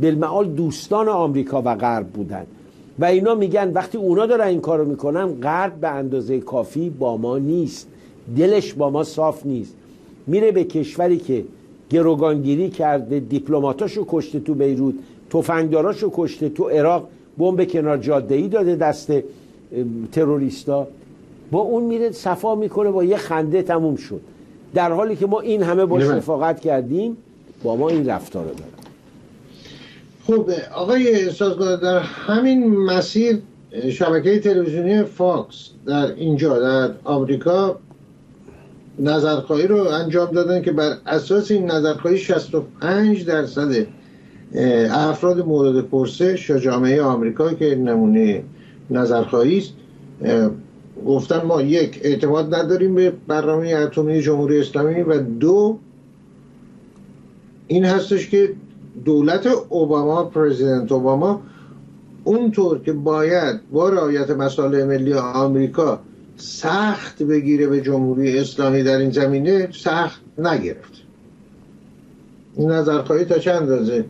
بالمعال دوستان آمریکا و غرب بودن. و اینا میگن وقتی اونا دارن این کارو می‌کنن غرب به اندازه کافی با ما نیست. دلش با ما صاف نیست. میره به کشوری که گروگانگیری کرده دیپلماتاشو کشته تو بیروت تفنگداراشو کشته تو عراق بمب کنار جاده ای داده دست تروریستا. با اون میره صفا می‌کنه با یه خنده تموم شد. در حالی که ما این همه باش رفاقت کردیم با ما این رفتار داره. خب آقای سازگار در همین مسیر شبکه تلویزیونی فاکس در اینجا در آمریکا نظرخواهی رو انجام دادن که بر اساس این نظرخواهی 65 درصد افراد مورد پرسش یا جامعه آمریکا که نمونه نظرخواهی است گفتن ما یک اعتماد نداریم به برنامه اتمی جمهوری اسلامی و دو این هستش که دولت اوباما پرزیدنت اوباما اونطور که باید با رعایت مسائل ملی آمریکا سخت بگیره به جمهوری اسلامی در این زمینه سخت نگرفت. این نظرخواهی تا چند اندازه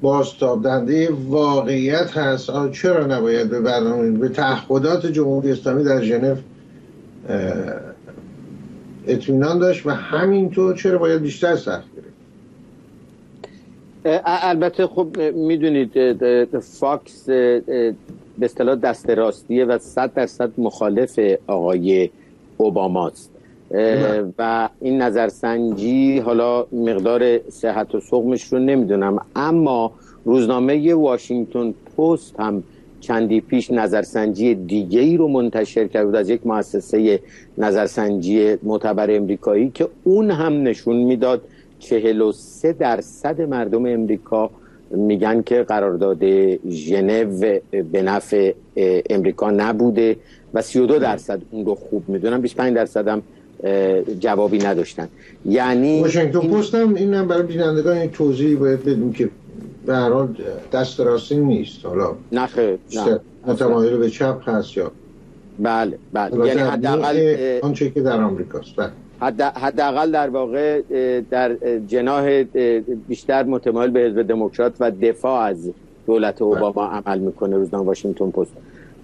بازتاب دنده واقعیت هست؟ چرا نباید به برنامه به تعهدات جمهوری اسلامی در ژنو اطمینان داشت و همینطور چرا باید بیشتر سخت البته خب می‌دونید فاکس به اصطلاح دست راستیه و صد درصد مخالف آقای اوباماست و این نظرسنجی حالا مقدار صحت و سقمش رو نمی‌دونم. اما روزنامه واشنگتن پست هم چندی پیش نظرسنجی دیگه ای رو منتشر کرد بود از یک مؤسسه نظرسنجی معتبر امریکایی که اون هم نشون می‌داد 43 درصد مردم امریکا میگن که قرارداد ژنو به نفع امریکا نبوده و 32 درصد اون رو خوب می‌دونن 25 درصد هم جوابی نداشتن. یعنی واشنگتن پست هم اینم برای بینندگان این توضیح باید بدیم که به هر حال دست راستی نیست. حالا نه خیر نه. متمایل به چپ هست یا بله بله. یعنی حداقل آنچه که در آمریکاست. بله. حداقل در واقع در جناح بیشتر متمایل به حزب دموکرات و دفاع از دولت اوباما عمل می‌کنه روزنامه واشنگتن پست.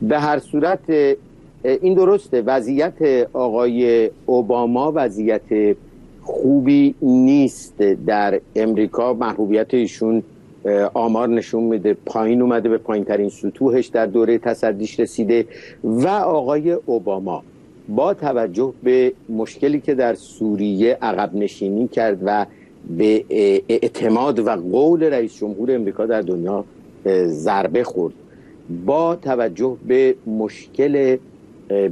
به هر صورت این درسته وضعیت آقای اوباما وضعیت خوبی نیست در امریکا. محبوبیت ایشون آمار نشون میده پایین اومده به پایین ترین سطوحش در دوره تصدیش رسیده و آقای اوباما با توجه به مشکلی که در سوریه عقب نشینی کرد و به اعتماد و قول رئیس جمهور امریکا در دنیا ضربه خورد. با توجه به مشکل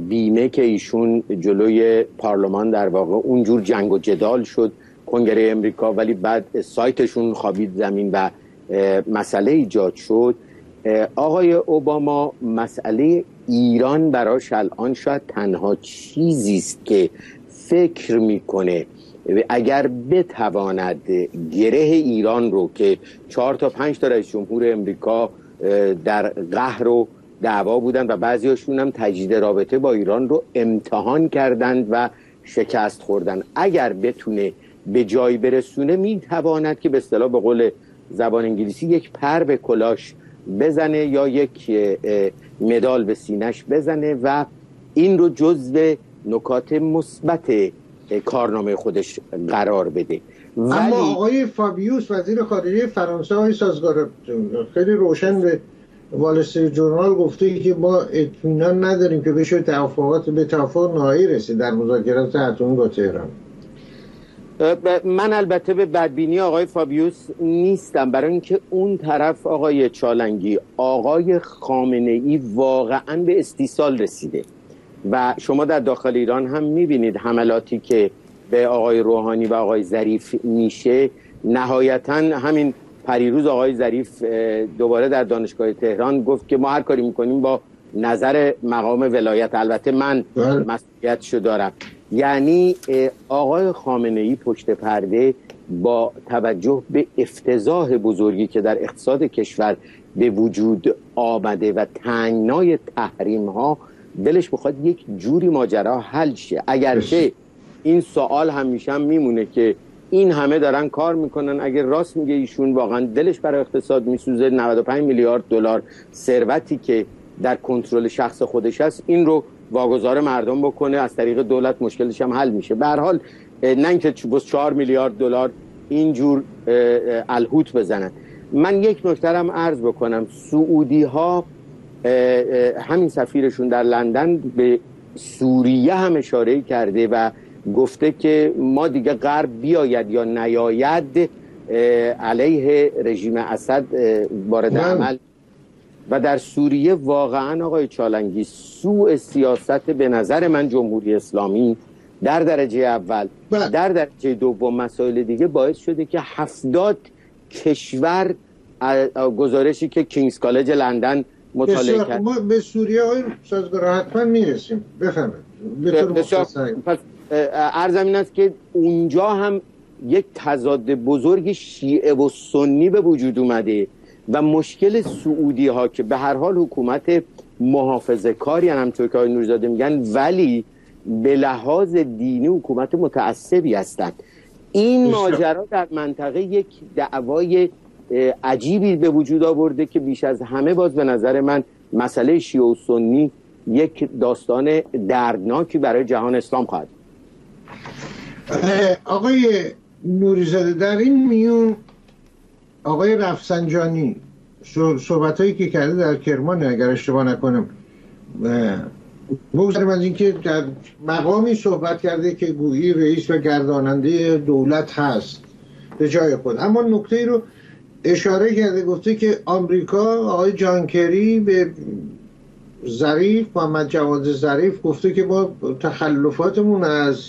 بیمه که ایشون جلوی پارلمان در واقع اونجور جنگ و جدال شد کنگره امریکا ولی بعد سایتشون خوابید زمین و مسئله ایجاد شد. آقای اوباما مسئله ایران براش الان شاید تنها چیزی است که فکر می‌کنه. اگر بتواند گره ایران رو که چهار تا پنج تا رئیس جمهور امریکا در قهر و دعوا بودن و بعضیاشون هم تجدید رابطه با ایران رو امتحان کردند و شکست خوردن اگر بتونه به جایی برسونه می‌تواند که به اصطلاح به قول زبان انگلیسی یک پر به کلاش بزنه یا یک مدال به سینش بزنه و این رو جزو نکات مثبت کارنامه خودش قرار بده. اما آقای فابیوس وزیر خارجه فرانسه های سازگار خیلی روشن به والستری جورنال گفته که ما اطمینان نداریم که بشه توافقات به توافق نهایی رسید در مذاکرات اتمی با تهران. من البته به بدبینی آقای فابیوس نیستم. برای اینکه اون طرف آقای چالنگی آقای خامنه ای واقعا به استیصال رسیده. و شما در داخل ایران هم می‌بینید حملاتی که به آقای روحانی و آقای ظریف میشه. نهایتا همین پریروز آقای ظریف دوباره در دانشگاه تهران گفت که ما هر کاری می‌کنیم با نظر مقام ولایت البته من بله. مسئولیتشو دارم. یعنی آقای خامنه ای پشت پرده با توجه به افتضاح بزرگی که در اقتصاد کشور به وجود آمده و تنگنای تحریم ها دلش بخواد یک جوری ماجرا حل شه. اگرچه این سوال همیشه هم میمونه که این همه دارن کار می‌کنن. اگر راست میگه ایشون واقعا دلش برای اقتصاد میسوزه. 95 میلیارد دلار ثروتی که در کنترل شخص خودش هست این رو واگذار مردم بکنه. از طریق دولت مشکلش هم حل میشه. به حال نه اینکه 4 میلیارد دلار اینجور الهوت بزنن. من یک نکته هم عرض بکنم. سعودی ها همین سفیرشون در لندن به سوریه هم اشاره کرده و گفته که ما دیگه غرب بیاید یا نیاید علیه رژیم اسد وارد عمل و در سوریه واقعا آقای چالنگی سوء سیاست به نظر من جمهوری اسلامی در درجه اول بله. در درجه دوم مسائل دیگه باعث شده که هفتاد کشور گزارشی که کینگز کالج لندن مطالعه کرد. ما به سوریه های سازگار حتما می‌رسیم. بفهمید پس ارزم این است که اونجا هم یک تضاد بزرگ شیعه و سنی به وجود اومده. و مشکل سعودی ها که به هر حال حکومت محافظه کاری هم همطور که نورزاده میگن ولی به لحاظ دینی حکومت متعصبی هستند این ماجرا در منطقه یک دعوای عجیبی به وجود آورده که بیش از همه باز به نظر من مسئله شیعه و سنی یک داستان دردناکی برای جهان اسلام خواهد. آقای نوریزاده در این میون آقای رفسنجانی صحبت هایی که کرده در کرمان اگر اشتباه نکنم بگذاریم از اینکه در مقامی صحبت کرده که گویی رئیس و گرداننده دولت هست به جای خود. اما نکته رو اشاره کرده گفته که آمریکا آقای جانکری به ظریف محمد جواد ظریف گفته که با تخلفاتمون از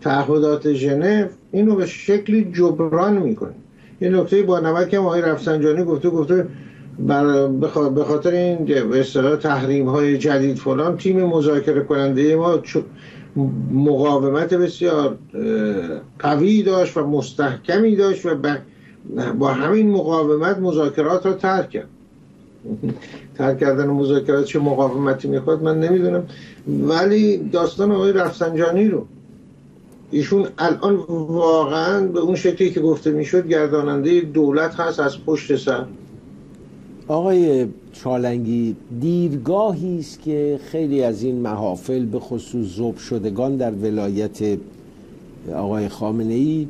تعهدات ژنو اینو به شکلی جبران می‌کنیم. این نکته با نمک هم آقای رفسنجانی گفته گفته به خاطر این به اصطلاح تحریم های جدید فلان تیم مذاکره کننده ما مقاومت بسیار قوی داشت و مستحکمی داشت و با همین مقاومت مذاکرات را ترک کرد. ترک کردن مذاکرات چه مقاومتی می‌خواد من نمی‌دونم. ولی داستان آقای رفسنجانی رو ایشون الان واقعا به اون شکلی که گفته می‌شد گرداننده دولت هست از پشت سر. آقای چالنگی دیرگاهی است که خیلی از این محافل به خصوص زوب شدگان در ولایت آقای خامنه ای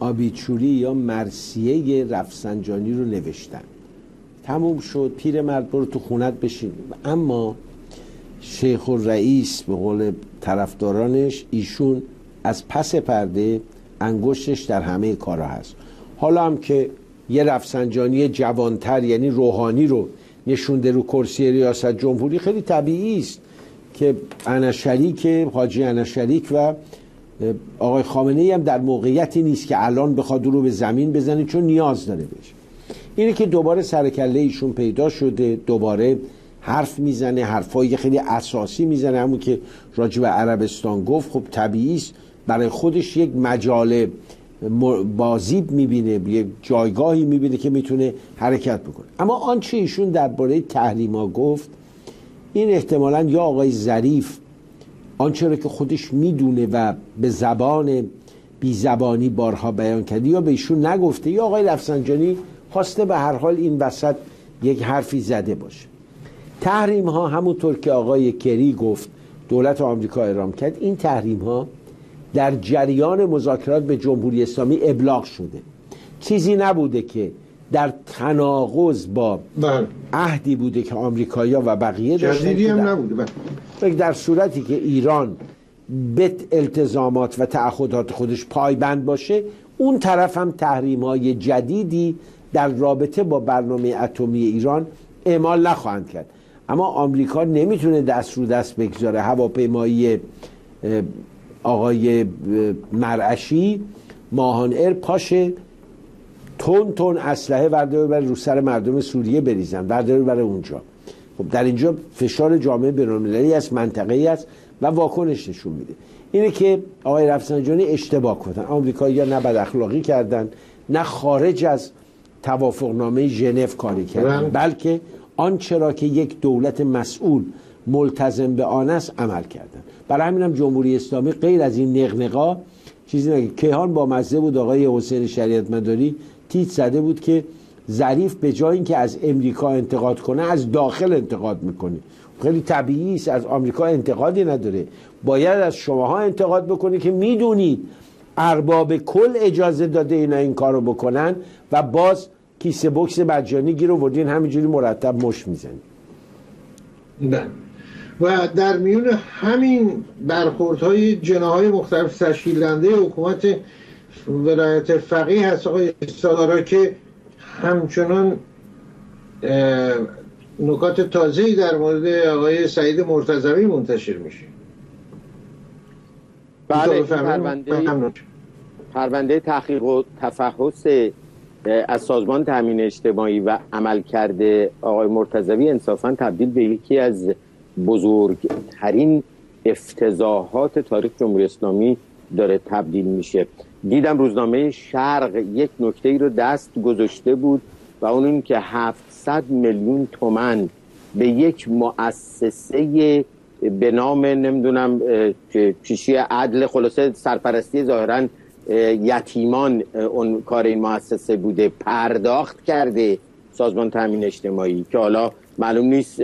آبیچوری یا مرسیه رفسنجانی رو نوشتن. تموم شد پیرمرد برو تو خونت بشین. اما شیخ و رئیس به قول طرفدارانش ایشون از پس پرده انگشتش در همه کارا هست. حالا هم که یه رفسنجانی جوانتر یعنی روحانی رو نشونده رو کرسی ریاست جمهوری خیلی طبیعی است که انا شریک حاجی انا شریک و آقای خامنه ای هم در موقعیتی نیست که الان بخواد رو به زمین بزنه چون نیاز داره بشه اینه که دوباره سرکله ایشون پیدا شده دوباره حرف می‌زنه حرفای خیلی اساسی می‌زنه. همون که راجب عربستان گفت خب طبیعی است. برای خودش یک مجال بازیب می‌بینه یک جایگاهی می‌بینه که می‌تونه حرکت بکنه. اما آنچه ایشون درباره تحریما گفت این احتمالا یا آقای ظریف آنچه را که خودش می‌دونه و به زبان بی زبانی بارها بیان کرده یا به ایشون نگفته یا آقای رفسنجانی خواسته به هر حال این وسط یک حرفی زده باشه. تحریم ها همونطور که آقای کری گفت دولت آمریکا اعلام کرد این تحریم ها در جریان مذاکرات به جمهوری اسلامی ابلاغ شده. چیزی نبوده که در تناقض با بله. عهدی بوده که آمریکایی‌ها و بقیه داشتن هم نبوده بله. در صورتی که ایران به التزامات و تعهدات خودش پایبند باشه اون طرف هم تحریم های جدیدی در رابطه با برنامه اتمی ایران اعمال نخواهند کرد. اما آمریکا نمی‌تونه دست رو دست بگذاره هواپیمایی آقای مرعشی ماهان ایر پاشه تون تون اسلحه ورداره برای رو سر مردم سوریه بریزن ورداره برای اونجا. خب در اینجا فشار جامعه بین‌المللی است منطقه ای است و واکنش نشون میده. اینه که آقای رفسنجانی اشتباه کردن آمریکایی‌ها نه بد اخلاقی کردن نه خارج از توافقنامه ژنو کاری کردن. بلکه آنچه را که یک دولت مسئول ملتزم به آن است عمل کردن. برای همین هم جمهوری اسلامی غیر از این نقنقا چیزی نگه کیهان با مزه بود آقای حسین شریعت مداری تیت زده بود که ظریف به جای اینکه از امریکا انتقاد کنه از داخل انتقاد می‌کنه. خیلی طبیعی است از آمریکا انتقادی نداره. باید از شماها انتقاد بکنه که می‌دونید ارباب کل اجازه داده اینا این کارو بکنن و باز کیسه بکس مجانی گیر آوردین همینجوری مرتب مش می‌زنید. و در میون همین برخوردهای جناهای مختلف تشکیل دهنده حکومت ولایت فقیه هست آقای سالارا که همچنان نکات تازه‌ای در مورد آقای سعید مرتضوی منتشر میشه بله. پرونده تحقیق و تفحص از سازمان تامین اجتماعی و عملکرد آقای مرتضوی انصافا تبدیل به یکی از بزرگترین افتضاحات تاریخ جمهوری اسلامی داره تبدیل میشه. دیدم روزنامه شرق یک نکته ای رو دست گذاشته بود و اون این که 700 میلیون تومن به یک مؤسسه به نام نمی‌دونم پیشی عدل خلاصه سرپرستی ظاهرا اه، یتیمان اون کار این مؤسسه بوده پرداخت کرده سازمان تامین اجتماعی که حالا معلوم نیست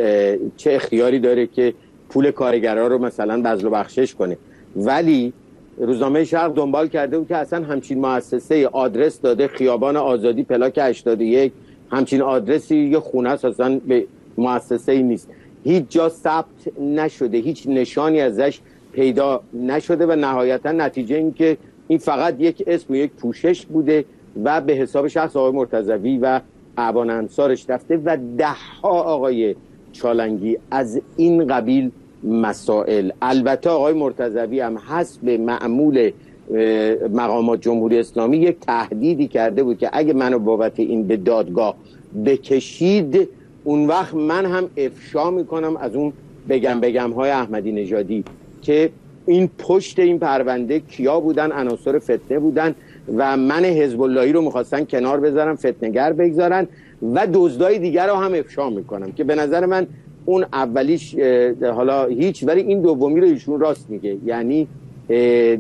چه اختیاری داره که پول کارگرها رو مثلا بذل و بخشش کنه. ولی روزنامه شرق دنبال کرده بود که اصلا همچین مؤسسه آدرس داده خیابان آزادی پلاک 81 همچین آدرسی یه خونه اصلا به مؤسسه ای نیست. هیچ جا ثبت نشده هیچ نشانی ازش پیدا نشده و نهایتا نتیجه این که این فقط یک اسم و یک پوشش بوده و به حساب شخص آقای مرتضوی و اعوان انصارش رفته و ده ها آقای چالنگی از این قبیل مسائل. البته آقای مرتضوی هم حسب معمول اه، مقامات جمهوری اسلامی یک تهدیدی کرده بود که اگه منو بابت این به دادگاه بکشید اون وقت من هم افشا می‌کنم از اون بگم بگم های احمدی نژادی که این پشت این پرونده کیا بودن؟ عناصر فتنه بودن. و من حزب اللهی رو می‌خواستن کنار بذارن فتنگر بگذارن و دزدای دیگر رو هم افشا می‌کنم که به نظر من اون اولیش حالا هیچ ولی این دومی رو ایشون راست میگه. یعنی اه،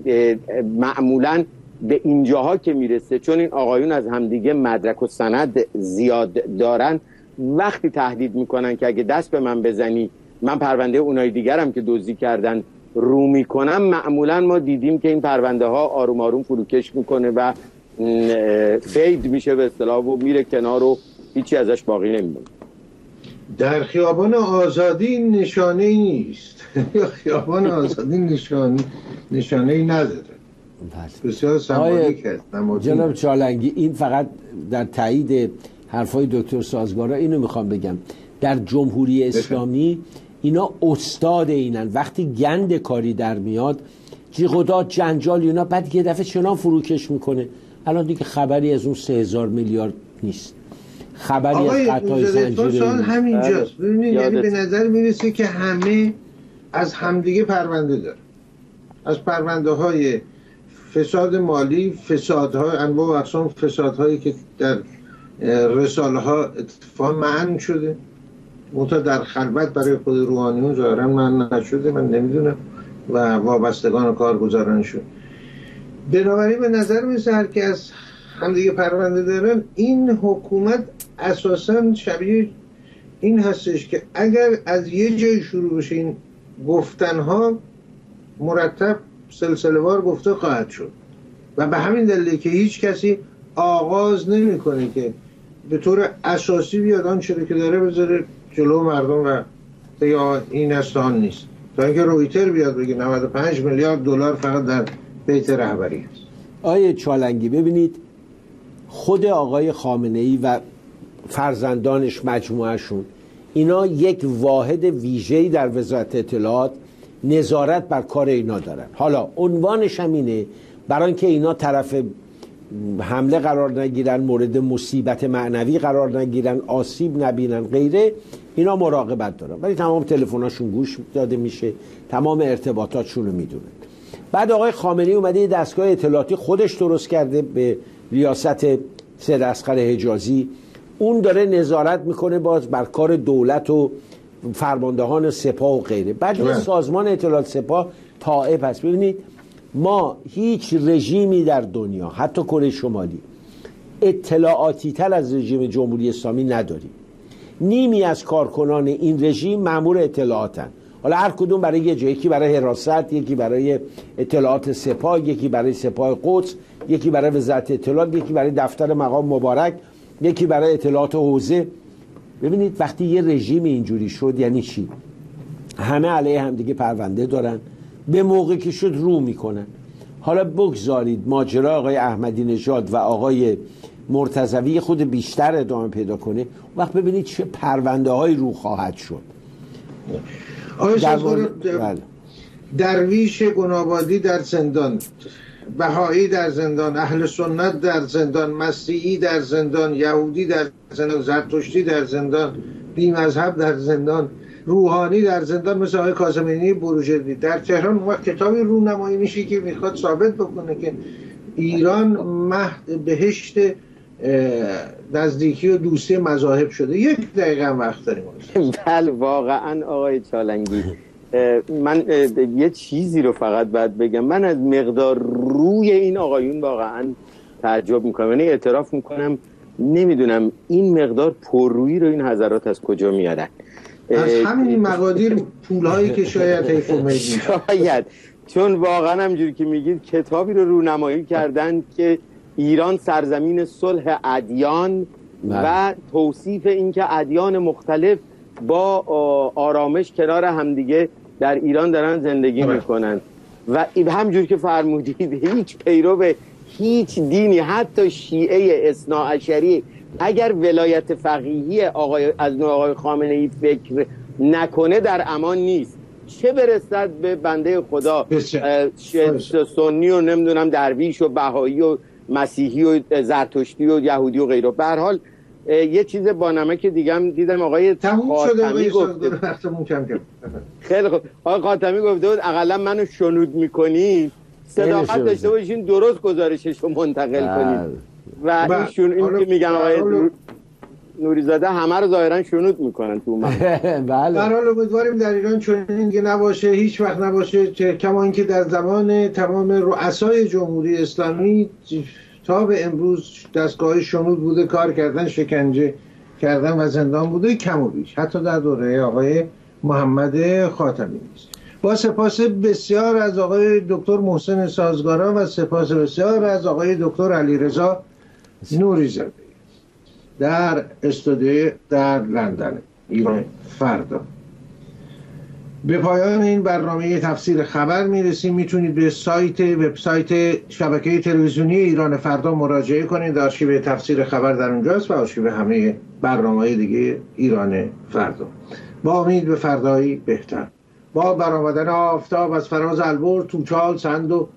معمولا به اینجاها که می‌رسه چون این آقایون از همدیگه مدرک و سند زیاد دارن وقتی تهدید می‌کنن که اگه دست به من بزنی من پرونده اونای دیگرم که دزدی کردن رو می‌کنم. معمولا ما دیدیم که این پرونده ها آروم آروم فروکش می‌کنه و فید میشه به اصطلاح و میره کنار و هیچی ازش باقی نمیمونه. در خیابان آزادی نشانه ای نیست. یا خیابان آزادی نشانه نشانه ای نداره. بله. بسیار سمبولیک است جناب چالنگی این فقط در تایید حرفای دکتر سازگارا اینو می‌خوام بگم. در جمهوری اسلامی اینا استاد اینن. وقتی گند کاری در میاد جیغداد جنجال اینا بعد یه دفعه چنان فروکش می‌کنه. الان دیگه خبری از اون سه هزار میلیارد نیست. خبری از قطعای زنجیره سال همینجاست بله. ببینید یعنی به نظر می‌رسه که همه از همدیگه پرونده داره از پرونده های فساد مالی فسادهای انواع و اقسام فسادهایی که در رساله ها اتفاق معن شده. منتها در خلوت برای خود روحانیون ظاهرا من نشده من نمی‌دونم و وابستگان کارگزاران شد. بنابراین به نظر میسه هر که از همدیگه پرونده دارن این حکومت اساسا شبیه این هستش که اگر از یه جای شروع بشه این گفتنها مرتب سلسله وار گفته خواهد شد. و به همین دلیل که هیچ کسی آغاز نمی‌کنه که به طور اساسی بیاد آنچه که داره بذاره جلو مردم و یا این است آن نیست. تا اینکه رویتر بیاد بگه 95 میلیارد دلار فقط در بیت رهبری است آیه چالنگی ببینید خود آقای خامنه ای و فرزندانش مجموعهشون اینا یک واحد ویژه‌ای در وزارت اطلاعات نظارت بر کار اینا دارن. حالا عنوانش هم اینه برای اینکه اینا طرف حمله قرار نگیرن مورد مصیبت معنوی قرار نگیرن آسیب نبینن غیره اینا مراقبت دارن. ولی تمام تلفناشون گوش داده میشه تمام ارتباطاتشون رو می‌دونن. بعد آقای خامنه‌ای اومده یه دستگاه اطلاعاتی خودش درست کرده به ریاست سید اسقر حجازی. اون داره نظارت می‌کنه باز بر کار دولت و فرماندهان سپاه و غیره. بعد یه سازمان اطلاعات سپاه طائف هست. ببینید ما هیچ رژیمی در دنیا حتی کره شمالی اطلاعاتی تر از رژیم جمهوری اسلامی نداریم. نیمی از کارکنان این رژیم مامور اطلاعاتن. حالا هر کدوم برای یه جایی یکی برای حراست یکی برای اطلاعات سپاه یکی برای سپاه قدس یکی برای وزارت اطلاعات یکی برای دفتر مقام مبارک یکی برای اطلاعات حوزه. ببینید وقتی یه رژیم اینجوری شد یعنی چی؟ همه علیه همدیگه پرونده دارن. به موقع که شد رو می‌کنن حالا بگذارید ماجرا آقای احمدی نژاد و آقای مرتضوی خود بیشتر ادامه پیدا کنه. وقت ببینید چه پرونده های رو خواهد شد. در بله. درویش گنابادی در زندان بهایی در زندان اهل سنت در زندان مسیحی در زندان یهودی در زندان زرتشتی در زندان بی مذهب در زندان روحانی در زندان مثل آقای کازمینی بروجردی در تهران وقت کتابی رونمایی میشه که می‌خواد ثابت بکنه که ایران مهد بهشت نزدیکی و دوستی مذاهب شده. یک دقیقه وقت داریم. بله واقعا آقای چالنگی. من یه چیزی رو فقط باید بگم. من از مقدار روی این آقایون واقعا تعجب می‌کنم. یعنی اعتراف می‌کنم. نمی‌دونم این مقدار پررویی رو این حضرات از کجا میارن. از همین مقادیر پولهایی که شاید حیف شاید چون واقعا همجوری که میگید کتابی رو رونمایی کردن که ایران سرزمین صلح ادیان و بله. توصیف اینکه ادیان مختلف با آرامش کنار همدیگه در ایران دارن زندگی بله. می‌کنن و همجور که فرمودید هیچ پیرو به هیچ دینی حتی شیعه اصناعشری اگر ولایت فقیهی آقای از نوع آقای خامنه ای فکر نکنه در امان نیست. چه برسد به بنده خدا؟ سنی و نمی‌دونم درویش و بهایی و مسیحی و زرتشتی و یهودی و غیره. به حال یه چیز با نمک دیگه هم دیدم. آقای خاتمی گفته خیلی خوب. آقای خاتمی گفته بود اقلا منو شنود می‌کنی؟ صداقت داشته باشین درست گزارشش رو منتقل بله. کنید و این, شون... این که میگن آقای نوریزاده همه رو ظاهرا شنود می‌کنن تو بله. در حال امیدواریم در ایران چون اینکه نباشه هیچ وقت نباشه کما اینکه در زمان تمام رؤسای جمهوری اسلامی تا به امروز دستگاه شنود بوده کار کردن شکنجه کردن و زندان بوده کم و بیش. حتی در دوره آقای محمد خاتمی نیست. با سپاس بسیار از آقای دکتر محسن سازگاران و سپاس بسیار از آقای دکتر علیرضا نوری زاده در استودیو در لندن. ایران. فردا. به پایان این برنامه تفسیر خبر می‌رسیم. می‌تونید به سایت وبسایت شبکه تلویزیونی ایران فردا مراجعه کنید. آرشیو تفسیر خبر در اونجاست و آرشیو همه برنامه دیگه ایران فردا. با امید به فردایی بهتر. با برآمدن آفتاب از فراز البر توچال سند و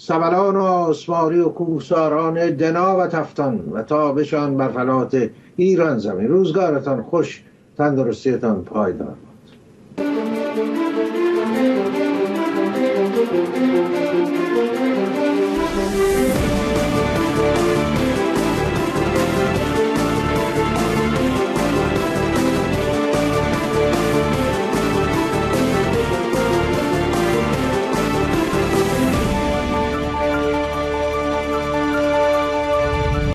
سبلان و آسماری و کوهساران دنا و تفتان و تابشان بر فلات ایران زمین. روزگارتان خوش تندرستیتان پایدار باد.